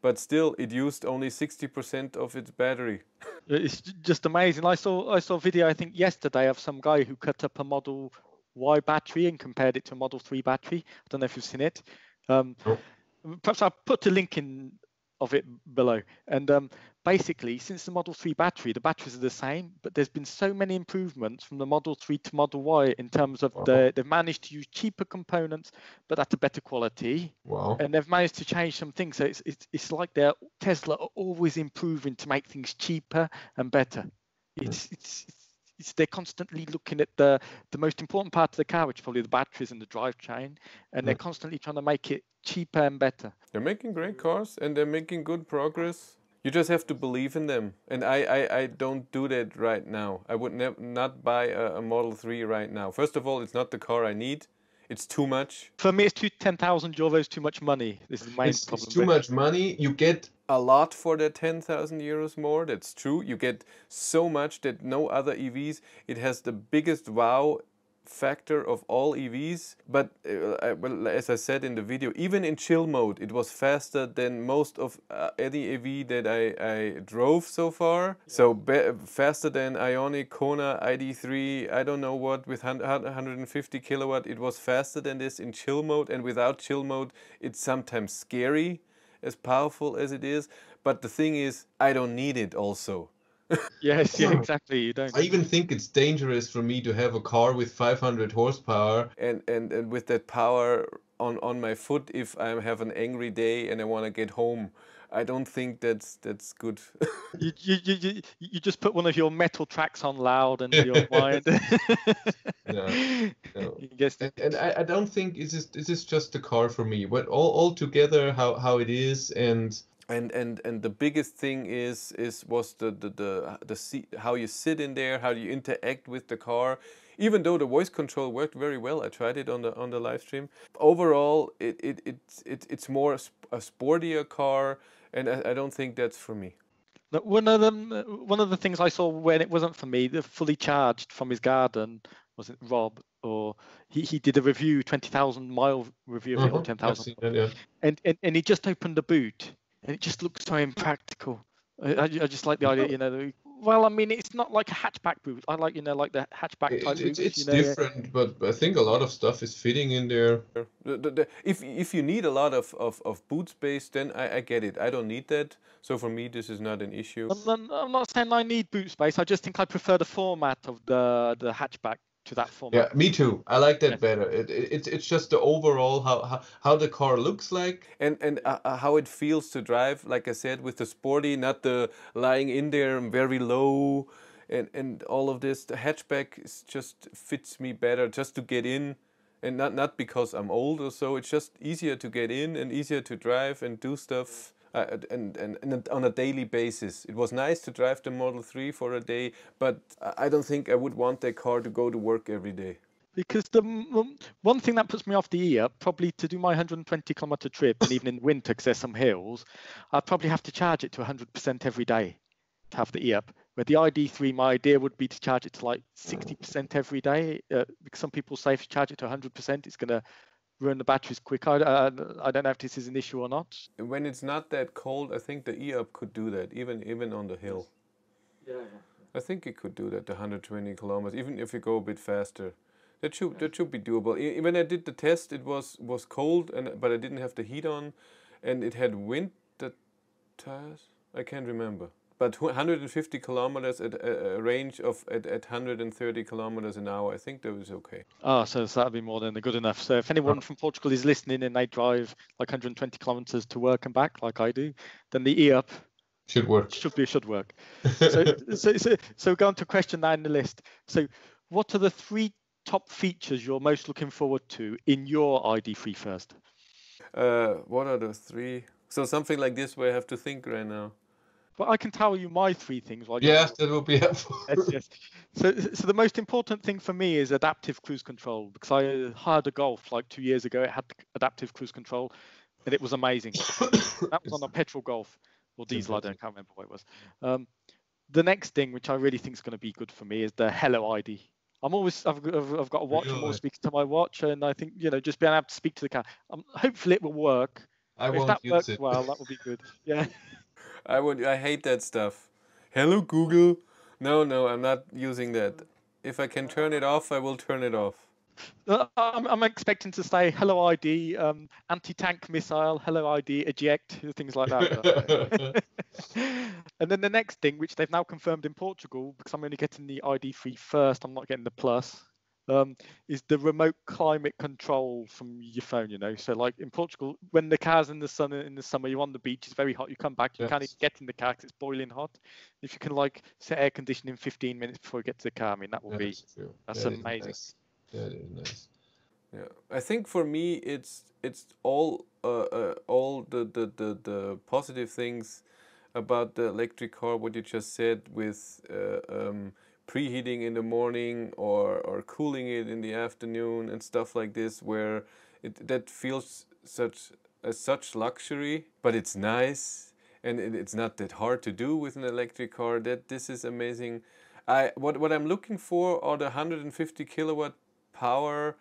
but still it used only 60% of its battery. It's just amazing. I saw i saw a video i think yesterday of some guy who cut up a model y battery and compared it to a model 3 battery. I don't know if you've seen it. Um, perhaps i'll put a link in of it below. And um, basically since the model 3 battery the batteries are the same but there's been so many improvements from the model 3 to model y in terms of wow. the they've managed to use cheaper components but at a better quality. Wow. And they've managed to change some things. So it's it's, it's like they're tesla are always improving to make things cheaper and better. It's, it's, it's it's, they're constantly looking at the the most important part of the car, which is probably the batteries and the drivetrain, and they're mm. constantly trying to make it cheaper and better. They're making great cars and they're making good progress. You just have to believe in them. And I, I, I don't do that right now. I would nev- not buy a, a, Model 3 right now. First of all, it's not the car I need. It's too much. For me, it's too 10,000 euros too much money. This is my it's, problem. It's too much money. You get a lot for the 10,000 euros more. That's true. You get so much that no other EVs. It has the biggest wow factor of all EVs. But uh, well, as I said in the video, even in chill mode, it was faster than most of uh, any EV that I, I drove so far. So faster than Ioniq, Kona, ID3, I don't know what, with 150 kilowatt, it was faster than this in chill mode. And without chill mode, it's sometimes scary, as powerful as it is. But the thing is, I don't need it also yes, yeah, exactly. You don't. I even think it's dangerous for me to have a car with 500 horsepower and and, and with that power on on my foot if I have an angry day and I want to get home. I don't think that's that's good. you, you, you, you just put one of your metal tracks on loud and your mind. no, no. And, and I, I don't think this is this is just a car for me. But all all together, how how it is and and and and the biggest thing is is was the the the, the seat, how you sit in there how you interact with the car. Even though the voice control worked very well i tried it on the on the live stream. Overall it, it, it, it it's more a sportier car and I, I don't think that's for me. One of them one of the things i saw when it wasn't for me the fully charged from his garden was it rob or he, he did a review 20,000 mile review of it, or uh-huh. 10,000 yeah. and, and and he just opened the boot and it just looks so impractical. I, I, just like the idea, you know. well, I mean, it's not like a hatchback boot. I like, you know, like the hatchback type it, boots. It's you know, different, yeah. but I think a lot of stuff is fitting in there. The, the, the, if if you need a lot of, of, of boot space, then I, I get it. I don't need that. So for me, this is not an issue. I'm, I'm not saying I need boot space. I just think I prefer the format of the the hatchback to that format. Yeah, me too. I like that better. It, it, it's it's just the overall how, how how the car looks like and and uh, uh, how it feels to drive. Like I said, with the sporty, not the lying in there very low and and all of this. The hatchback is just fits me better just to get in, and not not because I'm old or so. It's just easier to get in and easier to drive and do stuff. Uh, and, and, and on a daily basis. It was nice to drive the Model 3 for a day, but I don't think I would want that car to go to work every day. Because the one thing that puts me off the ear probably to do my 120 kilometer trip and even in winter because there's some hills i'd probably have to charge it to 100% every day to have the e-up where the id3 my idea would be to charge it to like 60% every day. Uh, because some people say if you charge it to 100% it's going to ruin the batteries quick I, uh, I don't know if this is an issue or not when it's not that cold i think the e-up could do that even even on the hill yeah, yeah. I think it could do that, the 120 kilometers, even if you go a bit faster. That should that should be doable. When I did the test, it was was cold, and but I didn't have the heat on, and it had wind. The tires I can't remember, but 150 kilometers at a, range of at, at 130 kilometers an hour. I think that was okay. Oh, so that'd be more than good enough. So if anyone from Portugal is listening and they drive like 120 kilometers to work and back, like I do, then the e-up should work. Should be should work. so, so, so so going to question nine in the list. So what are the three top features you're most looking forward to in your ID3 first? Uh, what are the three? So something like this where I have to think right now. But I can tell you my three things. While yes, that will be helpful. yes. So, so the most important thing for me is adaptive cruise control because I hired a Golf like two years ago. It had adaptive cruise control, and it was amazing. that was on a petrol Golf or diesel. I don't can't remember what it was. Um, the next thing, which I really think is going to be good for me, is the Hello ID. I'm always I've, I've got a watch. Really? I'm always speaking to my watch, and I think you know just being able to speak to the car. Um, hopefully it will work. I if won't that use works it. well, that would be good. Yeah. I would. I hate that stuff. Hello Google. No, no, I'm not using that. If I can turn it off, I will turn it off. Uh, I'm, I'm expecting to say hello ID, um, anti-tank missile, hello ID, eject, things like that. and then the next thing, which they've now confirmed in Portugal, because I'm only getting the ID3 first, I'm not getting the plus, um, is the remote climate control from your phone. You know, so like in Portugal, when the car's in the sun in the summer, you're on the beach, it's very hot. You come back, you yes. can't even get in the car because it's boiling hot. If you can like set air conditioning 15 minutes before you get to the car, I mean that will be that's that amazing. Nice. That is nice. Yeah, I think for me it's it's all uh, uh, all the, the, the, the positive things about the electric car. What you just said with uh, um, preheating in the morning or or cooling it in the afternoon and stuff like this, where it that feels such as such luxury, but it's nice and it, it's not that hard to do with an electric car. That this is amazing. I what what I'm looking for are the 150 kilowatt power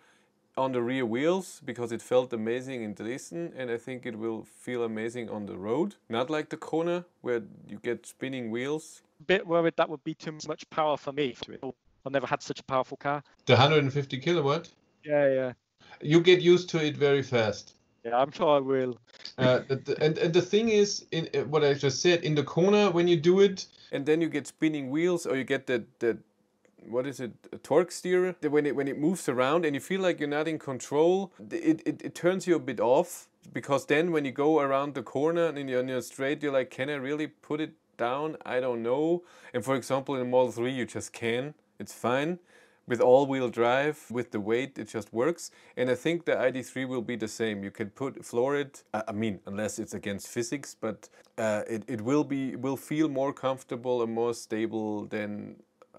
on the rear wheels because it felt amazing in Dresden and I think it will feel amazing on the road. Not like the Kona where you get spinning wheels. Bit worried that would be too much power for me. I've never had such a powerful car. The 150 kilowatt? Yeah, yeah. You get used to it very fast. Yeah, I'm sure I will. uh, and and the thing is, in uh, what I just said, in the corner when you do it, and then you get spinning wheels, or you get the the what is it a torque steer when it when it moves around and you feel like you're not in control it, it, it turns you a bit off because then when you go around the corner and you're, you're straight you're like can i really put it down i don't know. And for example in model 3 you just can. It's fine. With all-wheel drive with the weight it just works. And i think the id3 will be the same. You can put floor it i mean unless it's against physics but uh, it, it will be will feel more comfortable and more stable than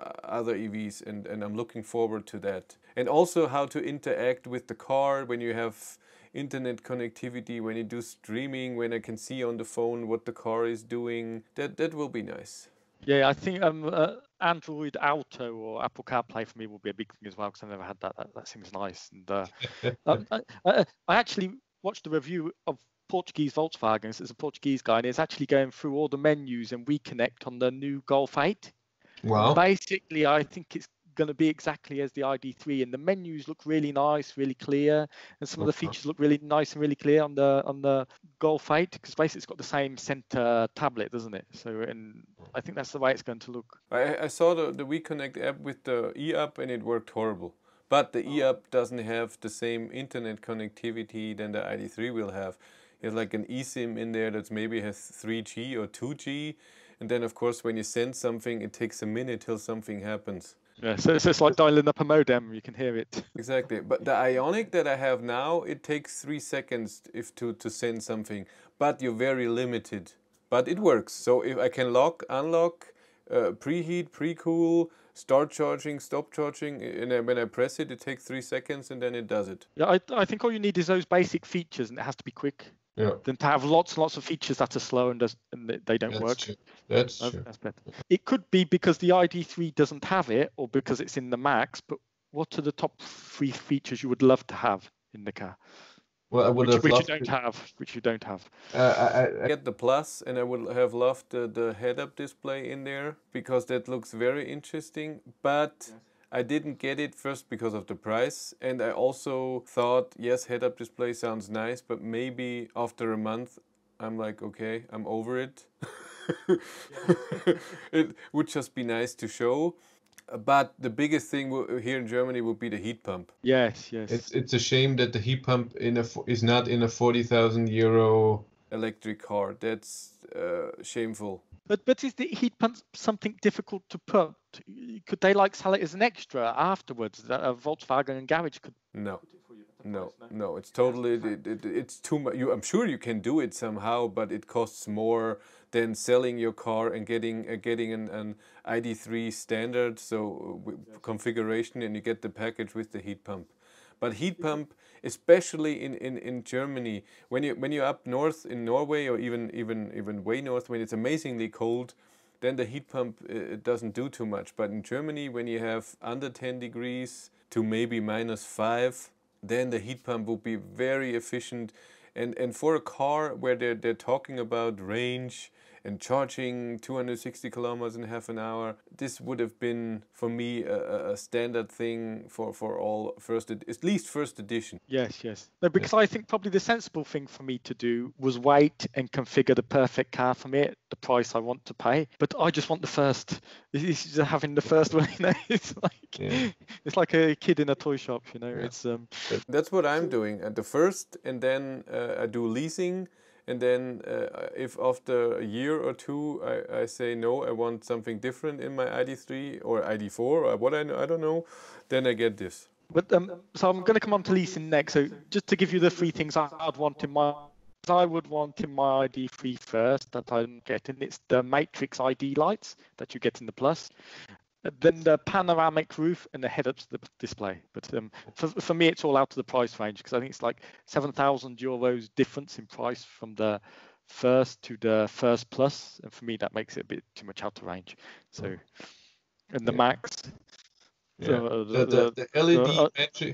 uh, other EVs, and, and I'm looking forward to that. And also how to interact with the car when you have internet connectivity, when you do streaming, when I can see on the phone what the car is doing. That that will be nice. Yeah, I think um, uh, Android Auto or Apple CarPlay for me will be a big thing as well because I've never had that. That, that seems nice. And uh, um, I, I, I actually watched a review of Portuguese Volkswagen. So it's a Portuguese guy, and it's actually going through all the menus and WeConnect on the new Golf 8. Well, basically, I think it's going to be exactly as the ID3, and the menus look really nice, really clear, and some of the features look really nice and really clear on the on the Golf 8 because basically it's got the same center tablet, doesn't it? So, and I think that's the way it's going to look. I, I saw the the WeConnect app with the e-up, and it worked horrible. But the oh. e-up doesn't have the same internet connectivity than the ID3 will have. It's like an eSIM in there that's maybe has 3G or 2G, and then of course when you send something, it takes a minute till something happens. Yeah, so, it's like dialing up a modem. You can hear it. Exactly. But the Ioniq that I have now, it takes three seconds if to, to send something, but you're very limited. But it works. So if I can lock, unlock, uh, preheat, pre-cool, start charging, stop charging, and when I press it, it takes three seconds, and then it does it. Yeah, I, I think all you need is those basic features, and it has to be quick. Yeah. Than to have lots and lots of features that are slow and, does, and they- they don't That's work. true. That's That's, true. that's better. It could be because the ID3 doesn't have it, or because it's in the Max. But what are the top three features you would love to have in the car, Well, I would which, have which you don't to- have, which you don't have? Uh, I, I, I get the Plus, and I would have loved the, the head-up display in there because that looks very interesting. But I didn't get it first because of the price, and I also thought, yes, head-up display sounds nice, but maybe after a month, I'm like, okay, I'm over it. it would just be nice to show. But the biggest thing here in Germany would be the heat pump. Yes, yes. It's it's a shame that the heat pump in a is not in a forty thousand euro. Electric car. That's uh, shameful. But but is the heat pump something difficult to put? Could they like sell it as an extra afterwards that a Volkswagen and garage could? No, no, no. It's totally. It, it, it's too much. You, I'm sure you can do it somehow, but it costs more than selling your car and getting uh, getting an, an ID3 standard so uh, w- configuration, and you get the package with the heat pump. But heat pump, especially in, in, in Germany, when you when you're up north in Norway or even even even way north, when it's amazingly cold, then the heat pump uh, doesn't do too much. But in Germany, when you have under 10 degrees to maybe minus five, then the heat pump will be very efficient. And and for a car where they're they're talking about range and charging 260 kilometers in half an hour, this would have been for me a, a- a standard thing for for all first ed- at least first edition. Yes, yes. No, because I think probably the sensible thing for me to do was wait and configure the perfect car for me at the price I want to pay. But I just want the first. This is having the first one. You know, it's like Yeah. it's like a kid in a toy shop. You know, Yeah. it's um. That's what I'm doing at the first, and then uh, I do leasing, and then uh, if after a year or two I, I say no, I want something different in my ID3 or ID4 or what I I don't know, then I get this. But um, so I'm going to come on to leasing next. So just to give you the three things I'd want in my, I would want in my ID3 first that I'm getting. It's the Matrix ID lights that you get in the Plus, then the panoramic roof and the head-up s- the display. But um, for for me, it's all out of the price range because I think it's like seven thousand euros difference in price from the first to the first plus, and for me that makes it a bit too much out of range. So, and the Yeah. Max. Yeah. So, The, the, the LED uh,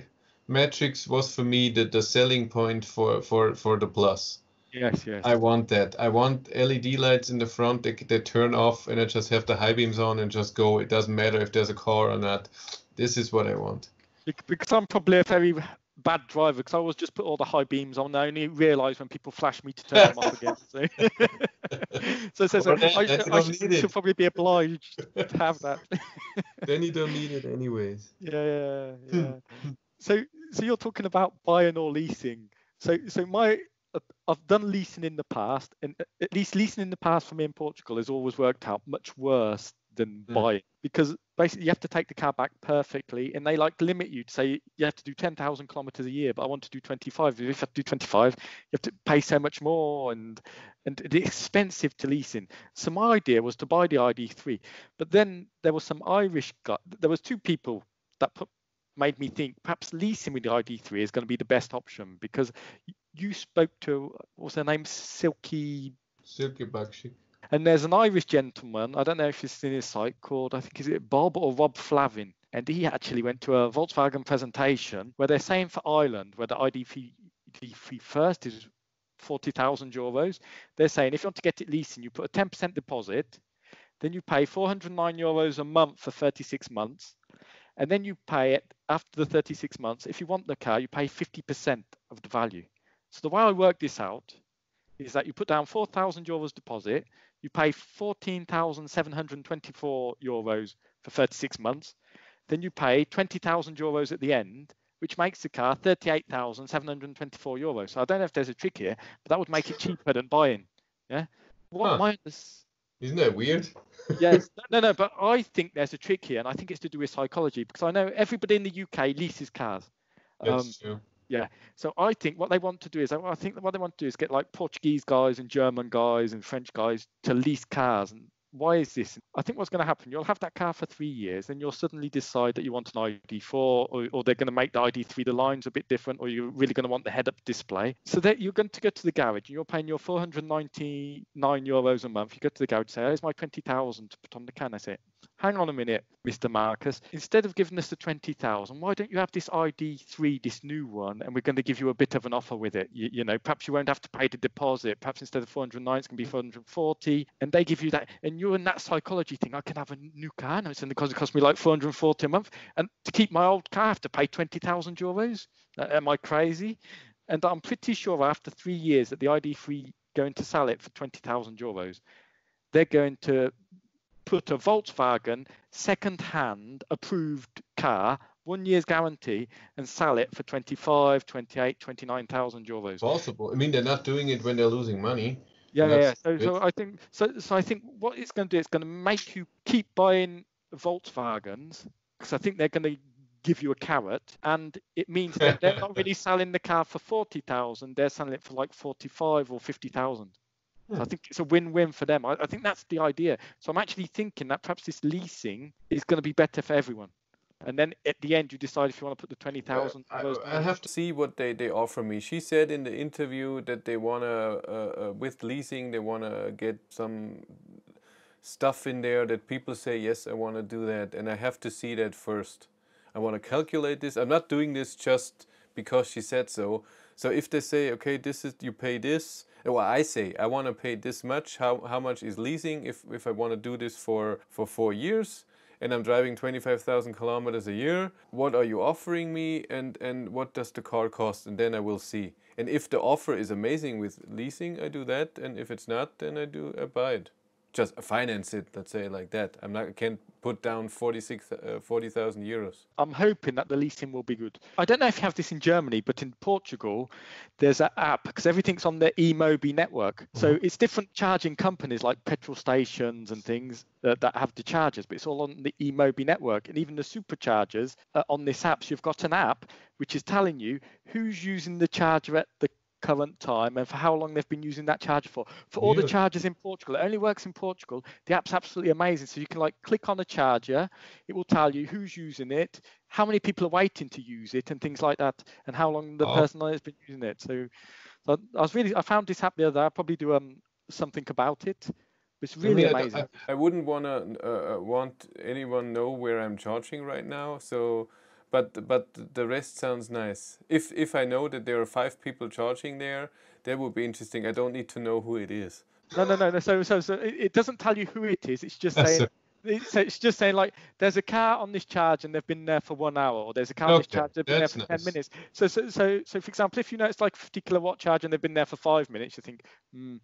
matrix was for me the, the selling point for, for, for the plus. Yes, yes. I want that. I want LED lights in the front that, that turn off and I just have the high beams on and just go. It doesn't matter if there's a car or not. This is what I want. Because I'm probably a very bad driver because I always just put all the high beams on. I only realise when people flash me to turn them off again. So, so, so, so Well, then- I, then you I should, should probably be obliged to have that. then you don't need it anyways. yeah, yeah, yeah. Hmm. so, so you're talking about buying or leasing. So, so my I've done leasing in the past, and at least leasing in the past for me in Portugal has always worked out much worse than Mm. buying because basically you have to take the car back perfectly, and they like limit you to say you have to do 10,000 kilometers a year, but I want to do 25. If you have to do 25, you have to pay so much more, and and it's expensive to lease in. So my idea was to buy the ID3, but then there was some Irish guy. There was two people that put made me think perhaps leasing with the ID3 is going to be the best option because you spoke to what's her name, Silke, Silke Bagschik. and there's an Irish gentleman. I don't know if it's in his site called I think is it Bob or Rob Flavin, and he actually went to a Volkswagen presentation where they're saying for Ireland where the ID3 ID3 first is 40,000 euros. They're saying if you want to get it leasing, you put a 10% deposit, then you pay 409 euros a month for 36 months, and then you pay it after the 36 months. If you want the car, you pay 50% of the value. So the way I work this out is that you put down 4,000 euros deposit, you pay 14,724 euros for 36 months, then you pay 20,000 euros at the end, which makes the car 38,724 euros. So I don't know if there's a trick here, but that would make it cheaper than buying. Yeah. What Huh. unders- Isn't that weird? yes, no, no, but I think there's a trick here, and I think it's to do with psychology because I know everybody in the UK leases cars. That's um, true. Yeah. So I think what they want to do is, I think what they want to do is get like Portuguese guys and German guys and French guys to lease cars and why is this? I think what's going to happen, you'll have that car for three years, and you'll suddenly decide that you want an ID4, or, or they're going to make the ID3 the lines a bit different, or you're really going to want the head-up display. So that you're going to go to the garage, and you're paying your 499 euros a month. You go to the garage, and say, oh, "Here's my 20,000 to put on the can." I say, hang on a minute, Mr. Marcus, instead of giving us the 20,000, why don't you have this ID3, this new one, and we're going to give you a bit of an offer with it? You, you, know, perhaps you won't have to pay the deposit. Perhaps instead of 409, it's going to be 440. And they give you that. And you're in that psychology thing. I can have a new car. No, it's because it cost me like 440 a month. And to keep my old car, I have to pay 20,000 euros. Uh, am I crazy? And I'm pretty sure after three years that the ID3 going to sell it for 20,000 euros, they're going to put a Volkswagen second-hand approved car, one year's guarantee, and sell it for 25, 28, 29,000 euros. Possible. I mean, they're not doing it when they're losing money. Yeah, yeah. So, so I think so. So I think what it's going to do is going to make you keep buying Volkswagens because I think they're going to give you a carrot, and it means that they're not really selling the car for forty thousand; they're selling it for like forty-five or fifty thousand. So I think it's a win-win for them. I, I, think that's the idea. So I'm actually thinking that perhaps this leasing is going to be better for everyone. And then at the end, you decide if you want to put the twenty thousand. Uh, I, I have to see what they, they offer me. She said in the interview that they want to, uh, uh, with leasing, they want to get some stuff in there that people say, yes, I want to do that, and I have to see that first. I want to calculate this. I'm not doing this just because she said so. So if they say, okay, this is you pay this, Oh, well, I say I want to pay this much. How how much is leasing if if I want to do this for for four years? and I'm driving 25,000 kilometers a year. What are you offering me and, and what does the car cost? And then I will see. And if the offer is amazing with leasing, I do that. And if it's not, then I do I buy it just finance it, let's say like that. I'm not I can't put down 46 uh, 40,000 euros. I'm hoping that the leasing will be good. I don't know if you have this in Germany, but in Portugal there's an app because everything's on the eMobi network. Mm-hmm. So it's different charging companies like petrol stations and things that, that have the chargers, but it's all on the eMobi network and even the superchargers on this app. So you've got an app which is telling you who's using the charger at the current time and for how long they've been using that charger for. For all yeah. the chargers in Portugal, it only works in Portugal. The app's absolutely amazing. So you can like click on a charger, it will tell you who's using it, how many people are waiting to use it, and things like that, and how long the oh. person has been using it. So, so I was really I found this app the other. I'll probably do um something about it. It's really I mean, amazing. I, I, wouldn't wanna uh, uh, want anyone know where I'm charging right now, so but but the rest sounds nice. If if I know that there are five people charging there, that would be interesting. I don't need to know who it is. No, no, no, no. So so so it doesn't tell you who it is. It's just saying. So it's just saying like there's a car on this charge and they've been there for one hour, or there's a car okay, on this charge they've been there for nice. ten minutes. So so so so for example, if you know it's like 50 kilowatt charge and they've been there for five minutes, you think, mm,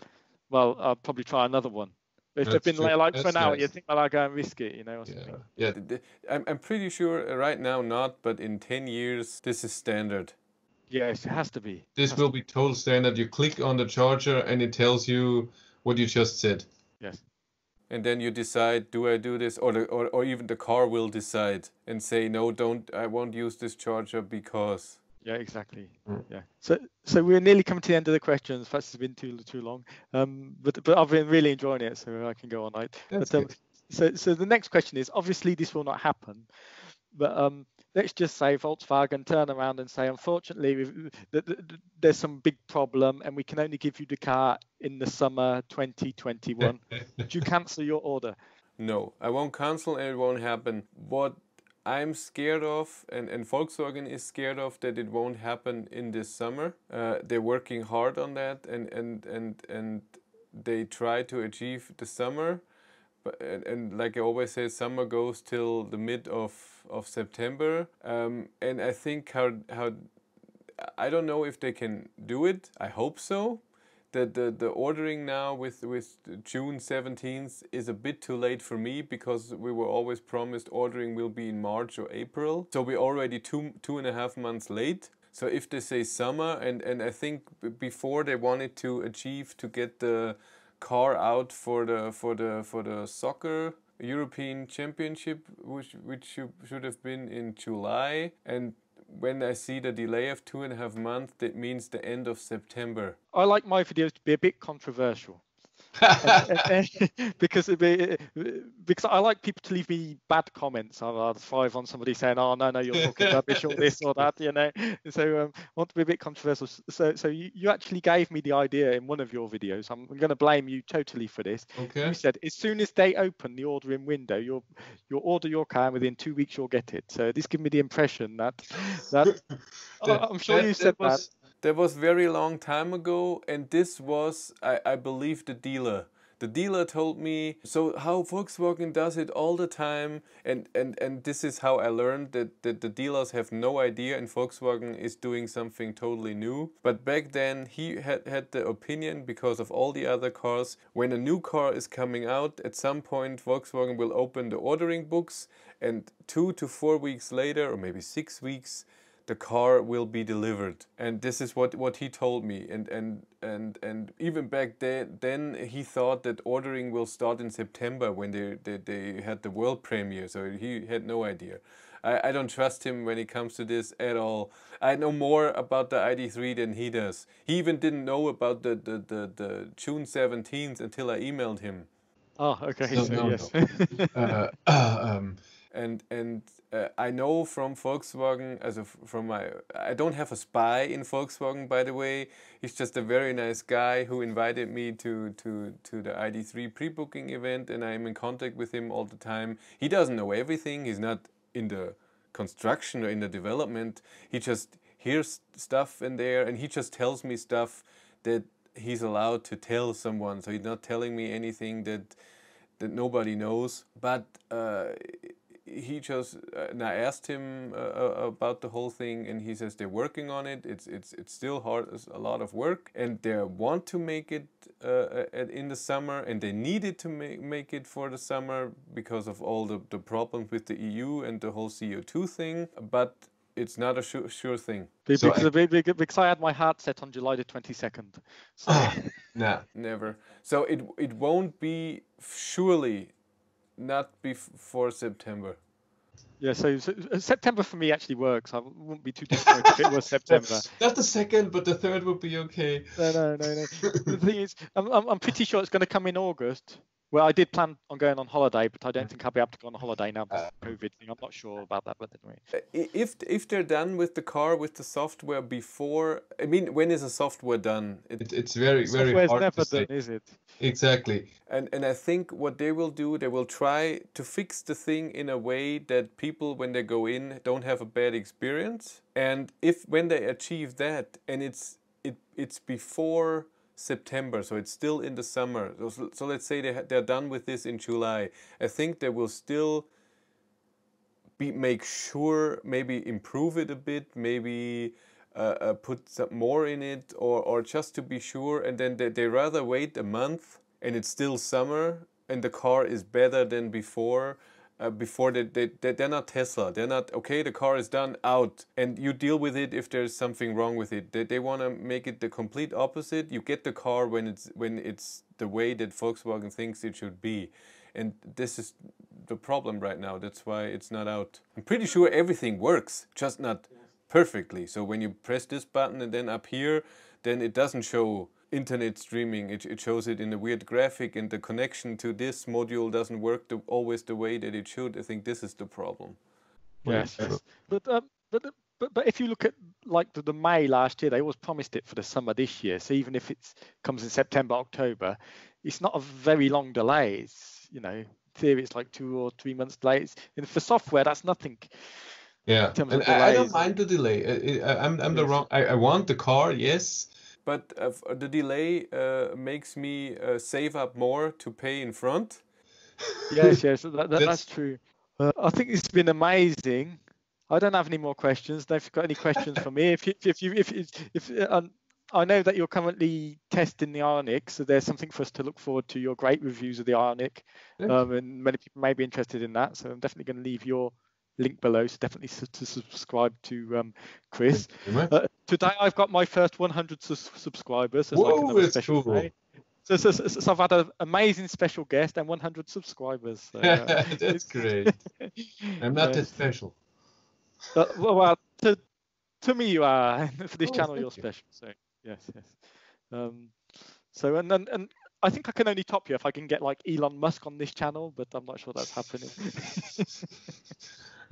well, I'll probably try another one. If they've been true. like for now, nice. you think, well, I'll go and risk it, you know, or something. Yeah, yeah. I'm, I'm pretty sure uh, right now not, but in 10 years, this is standard. Yes, it has to be. This will be total standard. You click on the charger and it tells you what you just said. Yes. And then you decide, do I do this? Or, the, or, or even the car will decide and say, no, don't, I won't use this charger because. Yeah, exactly. Mm. Yeah. So so we're nearly coming to the end of the questions. Perhaps it's been too too long. Um, but but I've been really enjoying it, so I can go on. Right? That's but, um, good. So so the next question is obviously this will not happen, but um, let's just say Volkswagen turn around and say, unfortunately, there's some big problem, and we can only give you the car in the summer 2021. Do you cancel your order? No, I won't cancel, it won't happen. What I'm scared of, and, and Volkswagen is scared of, that it won't happen in this summer. Uh, they're working hard on that, and, and, and, and they try to achieve the summer. But, and, and like I always say, summer goes till the mid of, of September. Um, and I think how, how, I don't know if they can do it. I hope so the, the, the ordering now with, with June 17th is a bit too late for me because we were always promised ordering will be in March or April. So we're already two, two and a half months late. So if they say summer, and, and I think before they wanted to achieve to get the car out for the for the for the soccer European Championship, which which should have been in July, and when I see the delay of two and a half months, that means the end of September. I like my videos to be a bit controversial. because be, because I like people to leave me bad comments. I'll, I'll thrive on somebody saying, "Oh no, no, you're talking rubbish or this or that," you know. So um, I want to be a bit controversial. So so you, you actually gave me the idea in one of your videos. I'm, I'm going to blame you totally for this. Okay. You said as soon as they open the ordering window, you'll you'll order your car and within two weeks you'll get it. So this gives me the impression that that, that I'm sure that, you said that. Was, that that was very long time ago, and this was, I, I believe, the dealer. The dealer told me so how Volkswagen does it all the time, and, and, and this is how I learned that, that the dealers have no idea and Volkswagen is doing something totally new. But back then he had, had the opinion because of all the other cars, when a new car is coming out, at some point Volkswagen will open the ordering books and two to four weeks later, or maybe six weeks, the car will be delivered and this is what what he told me and and and and even back then then he thought that ordering will start in september when they they, they had the world premiere so he had no idea I, I don't trust him when it comes to this at all. I know more about the ID3 than he does. He even didn't know about the, the, the, the June 17th until I emailed him. Oh, okay. No, so no, yes. uh, um, and and uh, I know from Volkswagen as a, from my I don't have a spy in Volkswagen by the way. He's just a very nice guy who invited me to to to the ID3 pre-booking event and I'm in contact with him all the time. He doesn't know everything. He's not in the construction or in the development. He just hears stuff in there and he just tells me stuff that he's allowed to tell someone. So he's not telling me anything that that nobody knows. But uh, he just uh, and I asked him uh, uh, about the whole thing, and he says they're working on it. It's it's it's still hard, it's a lot of work, and they want to make it uh, in the summer, and they needed to make make it for the summer because of all the the problems with the EU and the whole CO two thing. But it's not a sure, sure thing. Because, so I, because I had my heart set on July the 22nd. So. nah. Never. So it, it won't be surely not before September. Yeah, so, so, uh, September for me actually works. I wouldn't be too disappointed if it was September. Not the second, but the third would be okay. No, no, no, no. the thing is, I'm, I'm pretty sure it's going to come in August. Well, I did plan on going on holiday, but I don't think I'll be able to go on holiday now because of COVID thing. I'm not sure about that, but anyway. Uh, if if they're done with the car with the software before, I mean, when is the software done? It, it's very very Software's hard never to say. done, is it? Exactly. And and I think what they will do, they will try to fix the thing in a way that people, when they go in, don't have a bad experience. And if when they achieve that, and it's it it's before September, so it's still in the summer. So, so let's say they they're done with this in July. I think they will still be make sure maybe improve it a bit, maybe uh, uh, put some more in it, or or just to be sure. And then they they rather wait a month and it's still summer and the car is better than before uh, before they, they, they're not Tesla. They're not, okay, the car is done, out, and you deal with it if there's something wrong with it. They, they want to make it the complete opposite. You get the car when it's, when it's the way that Volkswagen thinks it should be. And this is the problem right now. That's why it's not out. I'm pretty sure everything works, just not perfectly. So when you press this button and then up here, then it doesn't show internet streaming. It, it shows it in a weird graphic and the connection to this module doesn't work the, always the way that it should. I think this is the problem. Yes, yes. but um, but but but if you look at like the, the, May last year, they always promised it for the summer this year. So even if it comes in September, October, it's not a very long delay. It's you know, theory it's like two or three months delay. It's, and for software, that's nothing. Yeah, and I, I, don't mind the delay. I, am I'm, I'm the wrong. I, I want the car, yes, but uh, the delay uh, makes me uh, save up more to pay in front. yes, yes, that, that, that's... that's, true. Uh, I think it's been amazing. I don't have any more questions. If you've got any questions for me, if you, if you, if if, if um, I know that you're currently testing the Ioniq, so there's something for us to look forward to. Your great reviews of the Ioniq, um, and many people may be interested in that. So I'm definitely going to leave your link below. So definitely to subscribe to um, Chris. Uh, today I've got my first 100 su- subscribers. So Whoa, like it's cool. Day. So, so, so, so I've had an amazing special guest and 100 subscribers. So, uh, That's great. I'm not that special. But, well, well, to, to me, you are. For this Oh, channel, you're you. special. So, yes, yes. Um, so, and, and, and I think I can only top you if I can get like Elon Musk on this channel, but I'm not sure that's happening.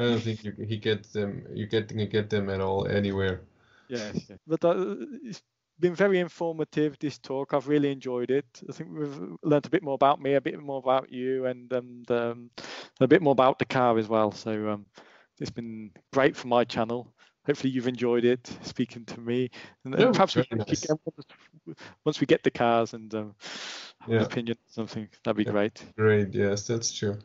I don't think you he gets them. You get you get them at all anywhere. yes, yes. But uh, it's been very informative, this talk. I've really enjoyed it. I think we've learned a bit more about me, a bit more about you, and, and um, a bit more about the car as well. So um, it's been great for my channel. Hopefully you've enjoyed it speaking to me, and, and Yeah, perhaps we can nice. again once, once we get the cars and um, have an opinion or something. That'd be Yeah. great. Great. Yes, that's true.